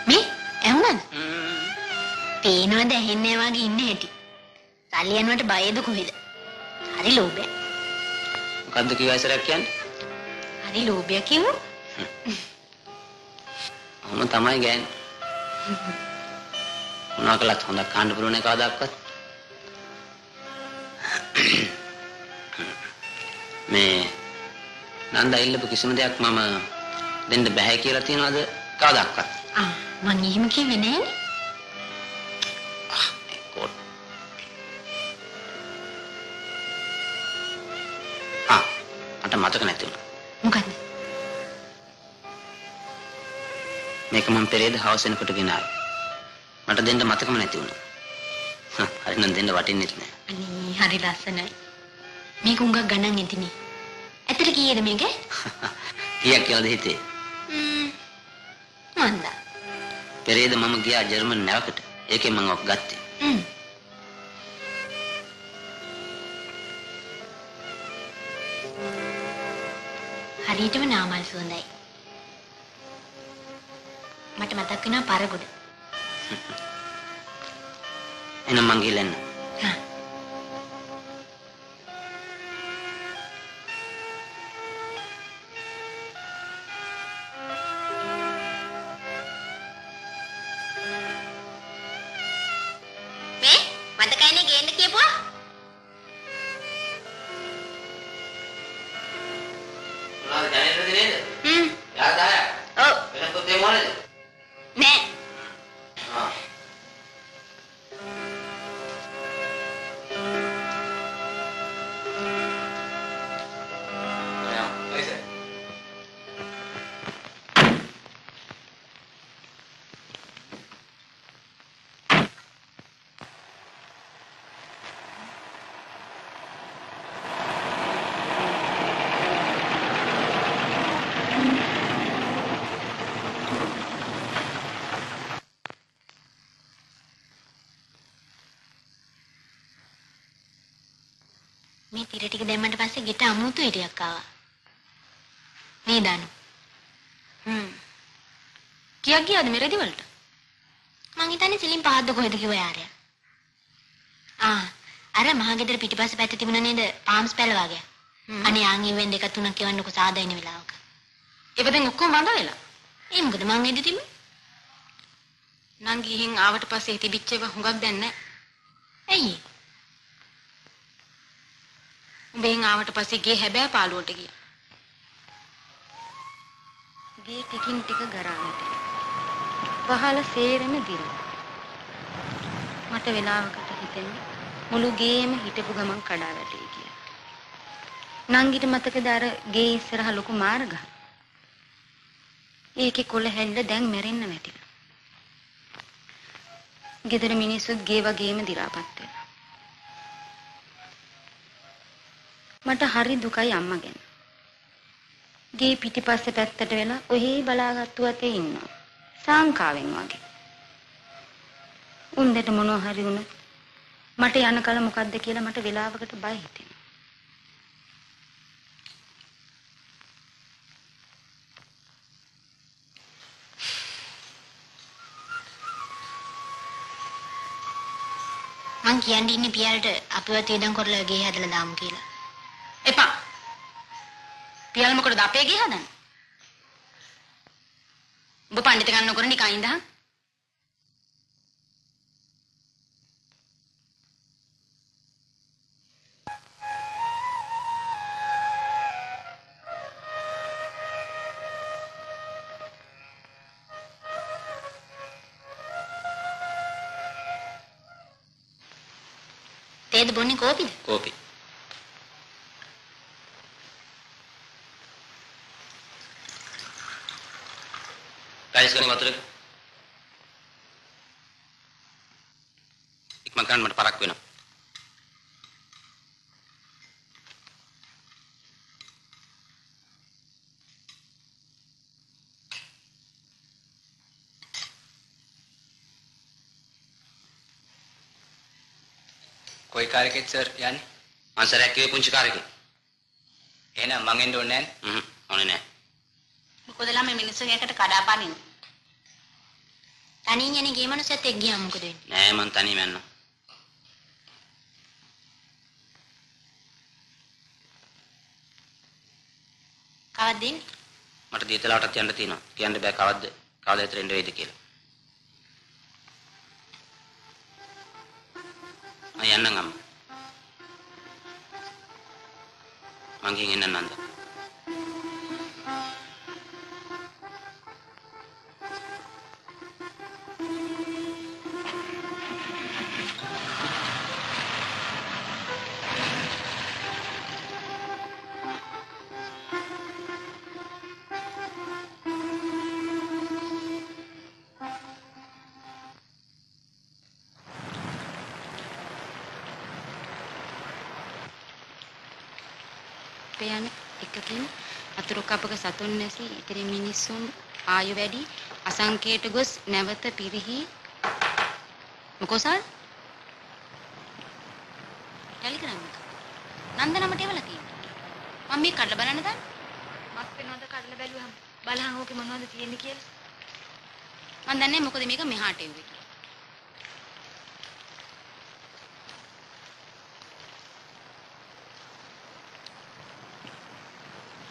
මේ ඇහුණාද? පේනවද ඇහෙන්නේ වගේ ඉන්න හැටි. සල්ලි යනවට බයද කොහෙද? හරි ලෝභය. මොකද්ද කිව්ව ඉස්සරක් කියන්නේ? හරි ලෝභය කිව්වෝ. ඔහොම තමයි ගෑනේ. මොනවා කළත් හොඳක් කාණ්ඩ පුරවන්නේ කවදාවත්. මේ නන්දා ඉල්ලපු කිසිම දෙයක් මම දෙන්න බෑ කියලා තියනවාද කවදාවත්? ආ මං එහෙම කිව්වේ නෑනේ. ආ මට මතක නැති වුණා. මොකද්ද? මේක මම පෙරේද හවස වෙනකොට ගෙනාවේ. මට දෙන්න මතකම නැති වුණා. හරි නම් දෙන්න වටින්නේ නැහැ. අනේ හරි ලස්සනයි. මේක උඟක් ගණන් ඇතිනේ. ඇත්තට කීයද මේක? කීයක් කියලාද හිතේ? මන්ද. පෙරේද මම ගියා ජර්මන් නැවකට. ඒකෙන් මම ඔක් ගත්තේ. හරියටම නාමල් සුවඳයි. මට මතක් වෙනවා පරගොඩ. එහෙනම් මං ගිහලා එන්න. මේ ටික දැම්මට පස්සේ ගෙට අමුතු හිටියක් ආවා. නේද අනු? හ්ම්. කියක් ගියාද මේ රෙදි වලට? මං හිතන්නේ සිලින් පහක්ද කොහෙද කිව්ව යාරයා. ආ අර මහගෙදර පිටිපස්ස පැත්තේ තිබුණ නේද පාම්ස් පැල වගේ. අනේ ආන් ඉවෙන් දෙක තුනක් එවන්නකො සාදා ඉන වෙලාවක. ඒව දැන් ඔක්කොම වඳ වෙලා. ඒ මොකද මං එදි තිබුණේ? නං ගිහින් ආවට පස්සේ තිබිච්ච ඒවා හුඟක් දැන් නැහැ. ඇයි? උඹෙන් ආවට පස්සේ ගේ හැබෑ පාළුවට ගියා. ගේ ටිකින් ටික ගරාවට. පහළ සේරම දිරු. මට වෙලාවකට හිතෙන්නේ මුළු ගේම හිටපු ගමන් කඩා වැටේ කියලා. නංගිට මතකද අර ගේ ඉස්සරහ ලොකු මාර්ග? ඒකේ කොළ හැල්ල දැන් මැරෙන්න වැටිලා. ගෙදර මිනිස්සුත් ගේ වගේම දි รา පත් වෙනවා. මට හරි දුකයි අම්මා ගැන. ගේ පිටිපස්සේ පැත්තට වෙලා ඔහේ බලාගත්තු අතේ ඉන්නවා. සාංකාවෙන් වගේ. උන්දට මොනවා හරි වුණත් මට යන කල මොකද්ද කියලා මට වෙලාවකට බය හිතෙනවා. මං කියන්නේ ඉන්නේ පියාලට අපිව තේදම් කරලා ගේ හැදලා දාමු කියලා. එපා. පියාල මොකටද අපේ ගේ හදන්නේ? ඔබ පඬිත ගන්න නොකර නිකන් ඉඳහන්. තේද බොන්නේ කෝපිද? කෝපි. ගන්න වතුර. ඉක්මන් කරන්න මට පරක් වෙනවා. කොයි කාර් එකෙත් සර් යන්නේ? මං සරයක් කිව්වේ පුංචි කාර් එකේ. එහෙනම් මං එන්න ඕනේ නැහැ. හ්ම් ඕනේ නැහැ. මොකද ළමයි මිනිස්සුන් එකට කඩාපනින්න. තනියෙන් යන්නේ ගේ මනුස්සයත් එක්ක ගියාම මොකද වෙන්නේ? නෑ මං තනියම යන්නම්. කවද්ද එන්නේ? මට දීතලාවටත් යන්න තියෙනවා. කියන්න බෑ කවද්ද කවදා විතර එන්න වෙයිද කියලා. මම යන්නම් අම්මා. මං ගිහින් එන්න නන්ද. කපක සතුන් නැසී ඉතිරි මිනිසුන් ආයු වැඩි අසංකේට ගොස් නැවත පිරිහි. මොකෝසල් ටෙලිග්‍රෑම් එක. නන්දනමට එවලා තියෙනවා මම මේ කඩලා බලන්න දාන්න මස් වෙනවද කඩලා බැලුවහම? බලහන් ඕකේ මොනවද තියෙන්නේ කියලා. මම දන්නේ නැහැ මොකද මේක මෙහාට එව්වේ කියලා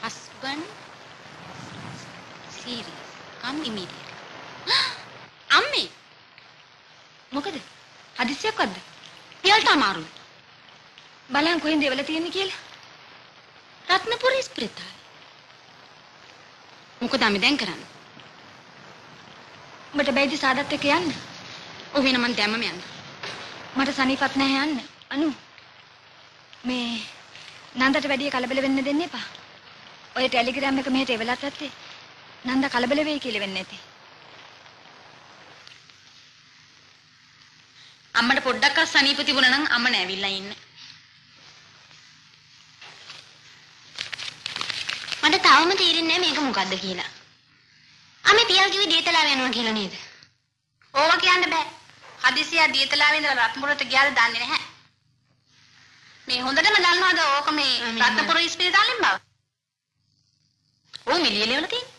husband serious come immediately අම්මේ මොකද හදිස්සියක්වත්ද පියල්ට අමාරුයි බලන්න කොහෙන්ද එවලා තියෙන්නේ කියලා? රත්නපුර ඉස්පිරිතාලේ මොකද අපි දැන් කරන්නේ? උඹට බැයිද සාදත් එක්ක යන්න? ඔව් වෙන මං දැම්මම යන්න. මට සනීපත් නැහැ යන්න. අනු මේ නන්දට වැඩි කලබල වෙන්න දෙන්න එපා. ඔය ටෙලිග්‍රෑම් එක මෙහෙට එවලත් ඇත්තේ. නන්ද කලබල වෙයි කියලා වෙන්නේ නැති. අම්මට පොඩ්ඩක් අසනීප තිබුණා නම් අම්ම නැවිලා ඉන්නේ. මට තාම තේරෙන්නේ මේක මොකද්ද කියලා. අමේ පියල් කිව්වේ දීතලාව යනවා කියලා නේද? ඕවා කියන්න බෑ. හදිසියා දීතලාවේ ඉඳලා රත්මුරට ගියාද දන්නේ නැහැ. මේ හොඳටම දන්නවද ඕක මේ රත්නපුර ඉස්පිරිතාලෙන් බව? ඕ මිලිය ලෙවල තියෙන්නේ.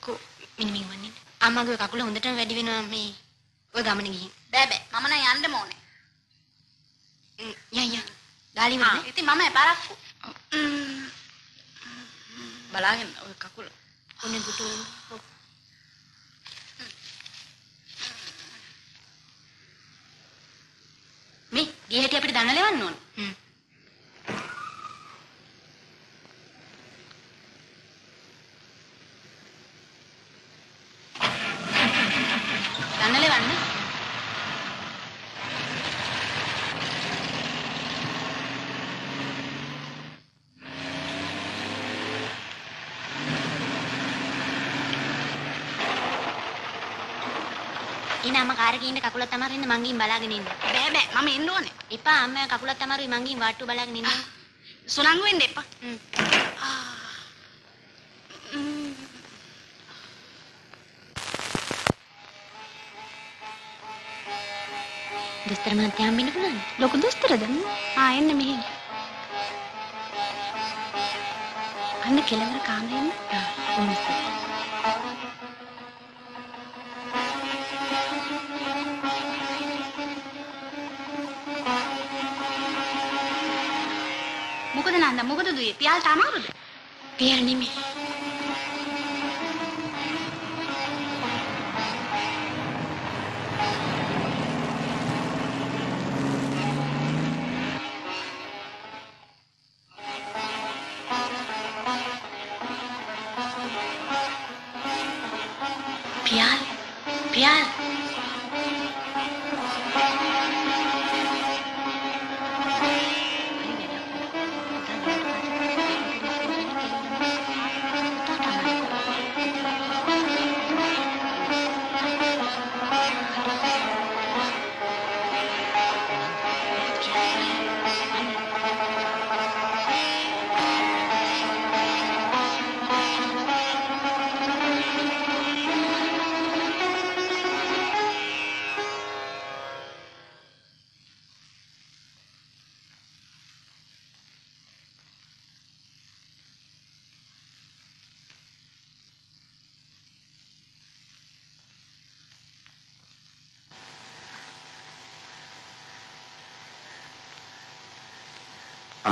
කො මිනි මින් වන්නේ. අම්මගේ කකුල හොඳටම වැඩි වෙනවා මේ ඔය ගමන ගිහින්. බෑ බෑ මම නම් යන්න ඕනේ. යන් යන්. ගාලි ආ, වල. ඉතින් මම පරක්කු. බලාගෙන ඔය කකුල. ඔන්න දුටු. මේ ගේ හැටි අපිට දඟ ලෙවන්න ඕන. ඉන්න කකුලත් අමාරු ඉන්න මං ගිහින් බලාගෙන ඉන්න. බෑ බෑ මම එන්න ඕනේ. එපා අම්මා කකුලත් අමාරුයි මං ගිහින් වාට්ටු බලාගෙන ඉන්න. සුනංගු වෙන්න එපා. දොස්තර මහත්තයා හම්බෙන්න පුළුවන්. ලොකු දොස්තරද? ආ එන්න මෙහෙ. අන්න කෙලවර කාමරෙන්න. ඕනස්. මොකද නන්ද මොකද දුවේ? පියාලට අමාරුද? පියල් නෙමෙයි.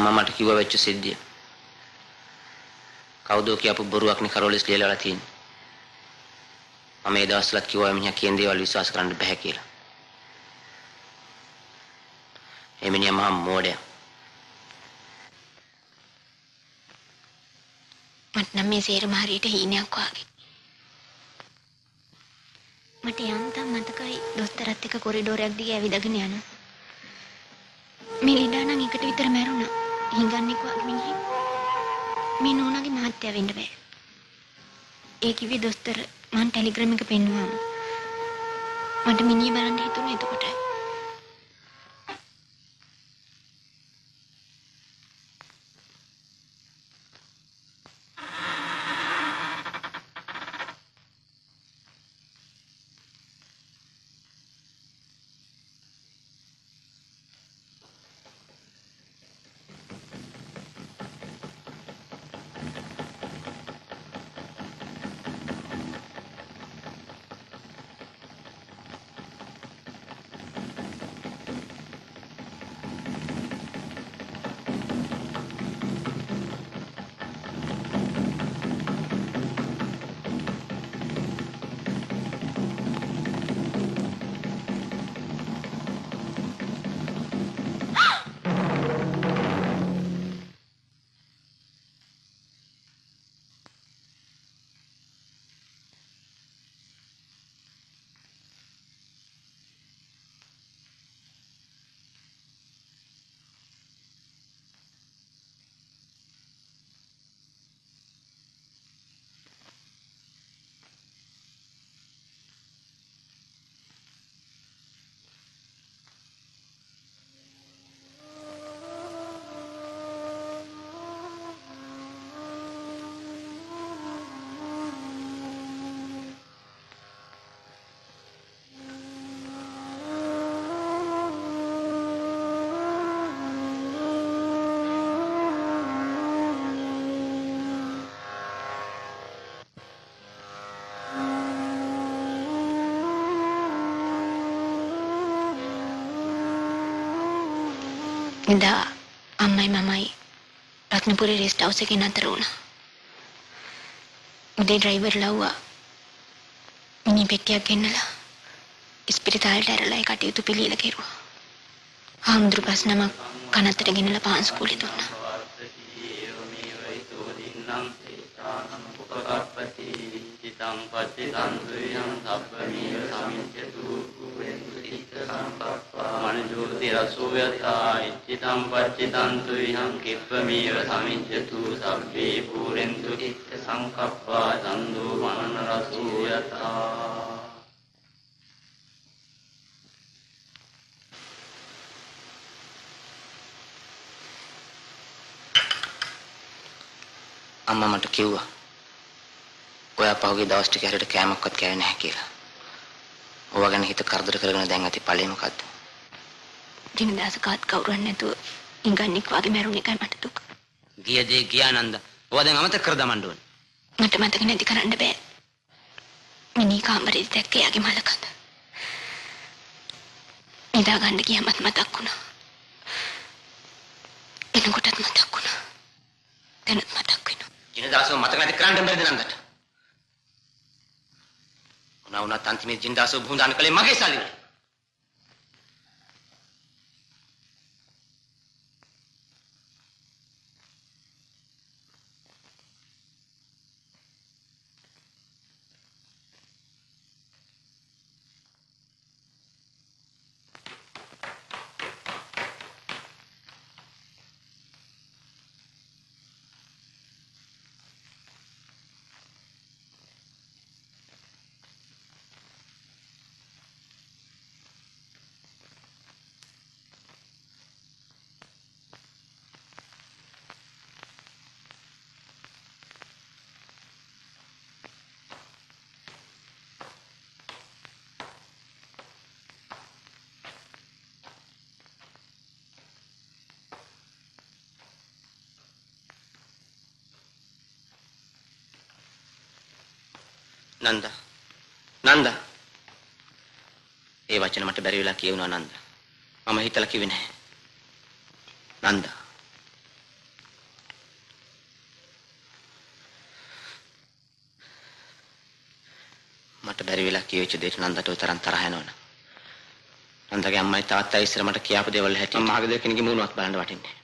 අම්මා මට කිව්ව වෙච්ච සිද්ධිය. කවුදෝ කියපු බොරුවක්නේ කරෝලිස් ලියලා තියෙන්නේ. මම ඒ දවස්වලත් කිව්වා මිනිහා කියන දේවල් විශ්වාස කරන්න බෑ කියලා. ඒ මිනිහා මහා මෝඩයා. මට නම් මේ සේරම හරියට හීනයක් වගේ. මට යන්තම් මතකයි දොස්තරත් එක්ක කොරිඩෝරයක් දිගේ ඇවිදගෙන යන. මේ ලීඩා නම් එකට විතර මැරුණා. හිඟන්නෙක් වගේ මිනිහෙක්. මේ නෝනාගේ මහත්තයා වෙන්න බෑ. ඒ කිව්වේ දොස්තර මං ටෙලිග්‍රෑම් එක පෙන්නුවාම. මට මිනිහ බලන්න හිතුණා එතකොටයි. එදා අම්මයි මමයි රත්නපුරේ රෙස්ට් හවුස් එකේ නතර වුණා. උදේ ඩ්‍රයිවර් ලව්වා මිනි පෙට්ටියක් ගෙන්නලා ඉස්පිරිතාලට ඇරලා ඒ කටයුතු පිළියෙල කෙරුවා. හාමුදුරු බස් නමක් කනත්තට ගෙනලා පාන්සු කුලි දුන්නා. උපකප්පති චිතං පච්චිතං සුයං සබ්බමීව සමිච්ඡතු කුවෙන්තු චිත්ත සංකප්පා මනජෝති රසෝ යතා ඉච්ඡිතං පච්චිතං සුයං කිප්පමීව සමිච්ඡතු සබ්බේ පුරෙන්තු චිත්ත සංකප්පා චන්දෝ මනන රසෝ යතා අම්මා මට කිව්වා ඔයා පහුගිය දවස් ටික හැරෙට කෑමක්වත් කෑවේ නැහැ කියලා. ඔවා ගැන හිත කරදර කරගෙන දැන් ඇති ඵලෙ මොකද්ද? දිනදාස කාත් කවුරුන් නැතුව ඉංගන්නික් වගේ මැරුණ එකයි මට දුක. ගිය දේ ගියානන්ද. ඔවා දැන් අමතක කර දමන්න ඕනේ. මට මතක නැති කරන්න බෑ. මිනි කාමරේ දැක්ක යාගේ මලකඳ. නිදා ගන්න ගියමත් මතක් වුණා. එනකොටත් මතක් වුණා. දැනත් මතක් වෙනවා. ජිනදාසව මතක නැති කරන්න බැරිද නන්දට? උනා උනත් අන්තිමේ ජිනදාසව බුහුඳාන කලේ මගේ සල්ලි වලින්. නන්ද. නන්ද. ඒ වචන මට බැරි වෙලා කියවුණා නන්ද. මම හිතලා කිව්වේ නැහැ. නන්ද. මට බැරි වෙලා කියවෙච්ච දෙයට නන්දට ඔය තරම් තරහ යනවනේ නන්දගේ අම්මයි තාත්තයි ඉස්සර මට කියාපු දේවල් හැටි මම මහගෙදර කෙනෙක්ගේ මූණවත් බලන්න වටින්නේ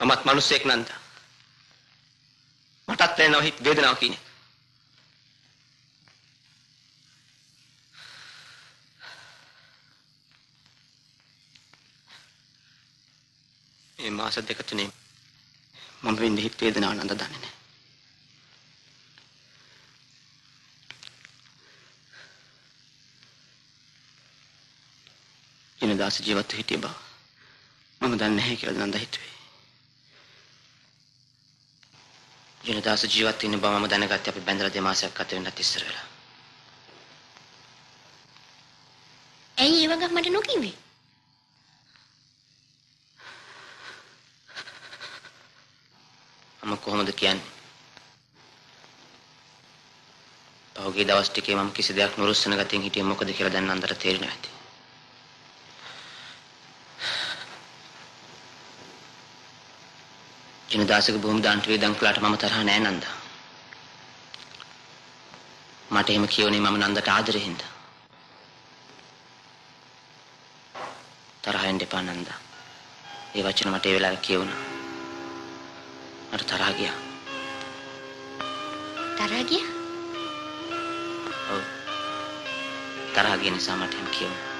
මමත් මිනිස්සෙක් නන්ද. මටත් දැනෙනවා හිත වේදනාව කියන එක. මේ මාස දෙක තුනේ මම වෙන්නේ හිත වේදනාව නන්ද දන්නේ නැහැ. ඉනදාස ජීවත් හිටිය බව මම දන්නේ නැහැ කියලා නන්ද හිතුවේ. ජනදාස ජීවත් වෙන්න බව මම දැනගත්තේ අපි බැඳලා දෙමාසයක් ගත වෙන්නත් ඉස්සර වෙලා. ඇයි ඒ වගේ මට නොකිව්වේ? මම කොහොමද කියන්නේ? පහුගිය දවස් ටිකේ මම කිසි දෙයක් නුරුස්සන ගතියෙන් හිටියේ මොකද කියලා දැන් අන්දර තේරෙනවා ඇති. ජනදාසක භූමි දාන්ට වේදම් කළාට මම තරහ නෑ නන්ද. මට එහෙම කියවනේ මම නන්දට ආදරේ හින්දා. තරහින් දෙපා නන්ද. ඒ වචන මට ඒ වෙලාවේ කියවුණා. මට තරහ ගියා. තරහ ගියා? ඔව්. තරහ ගිය නිසා මට එහෙම කියවුණා.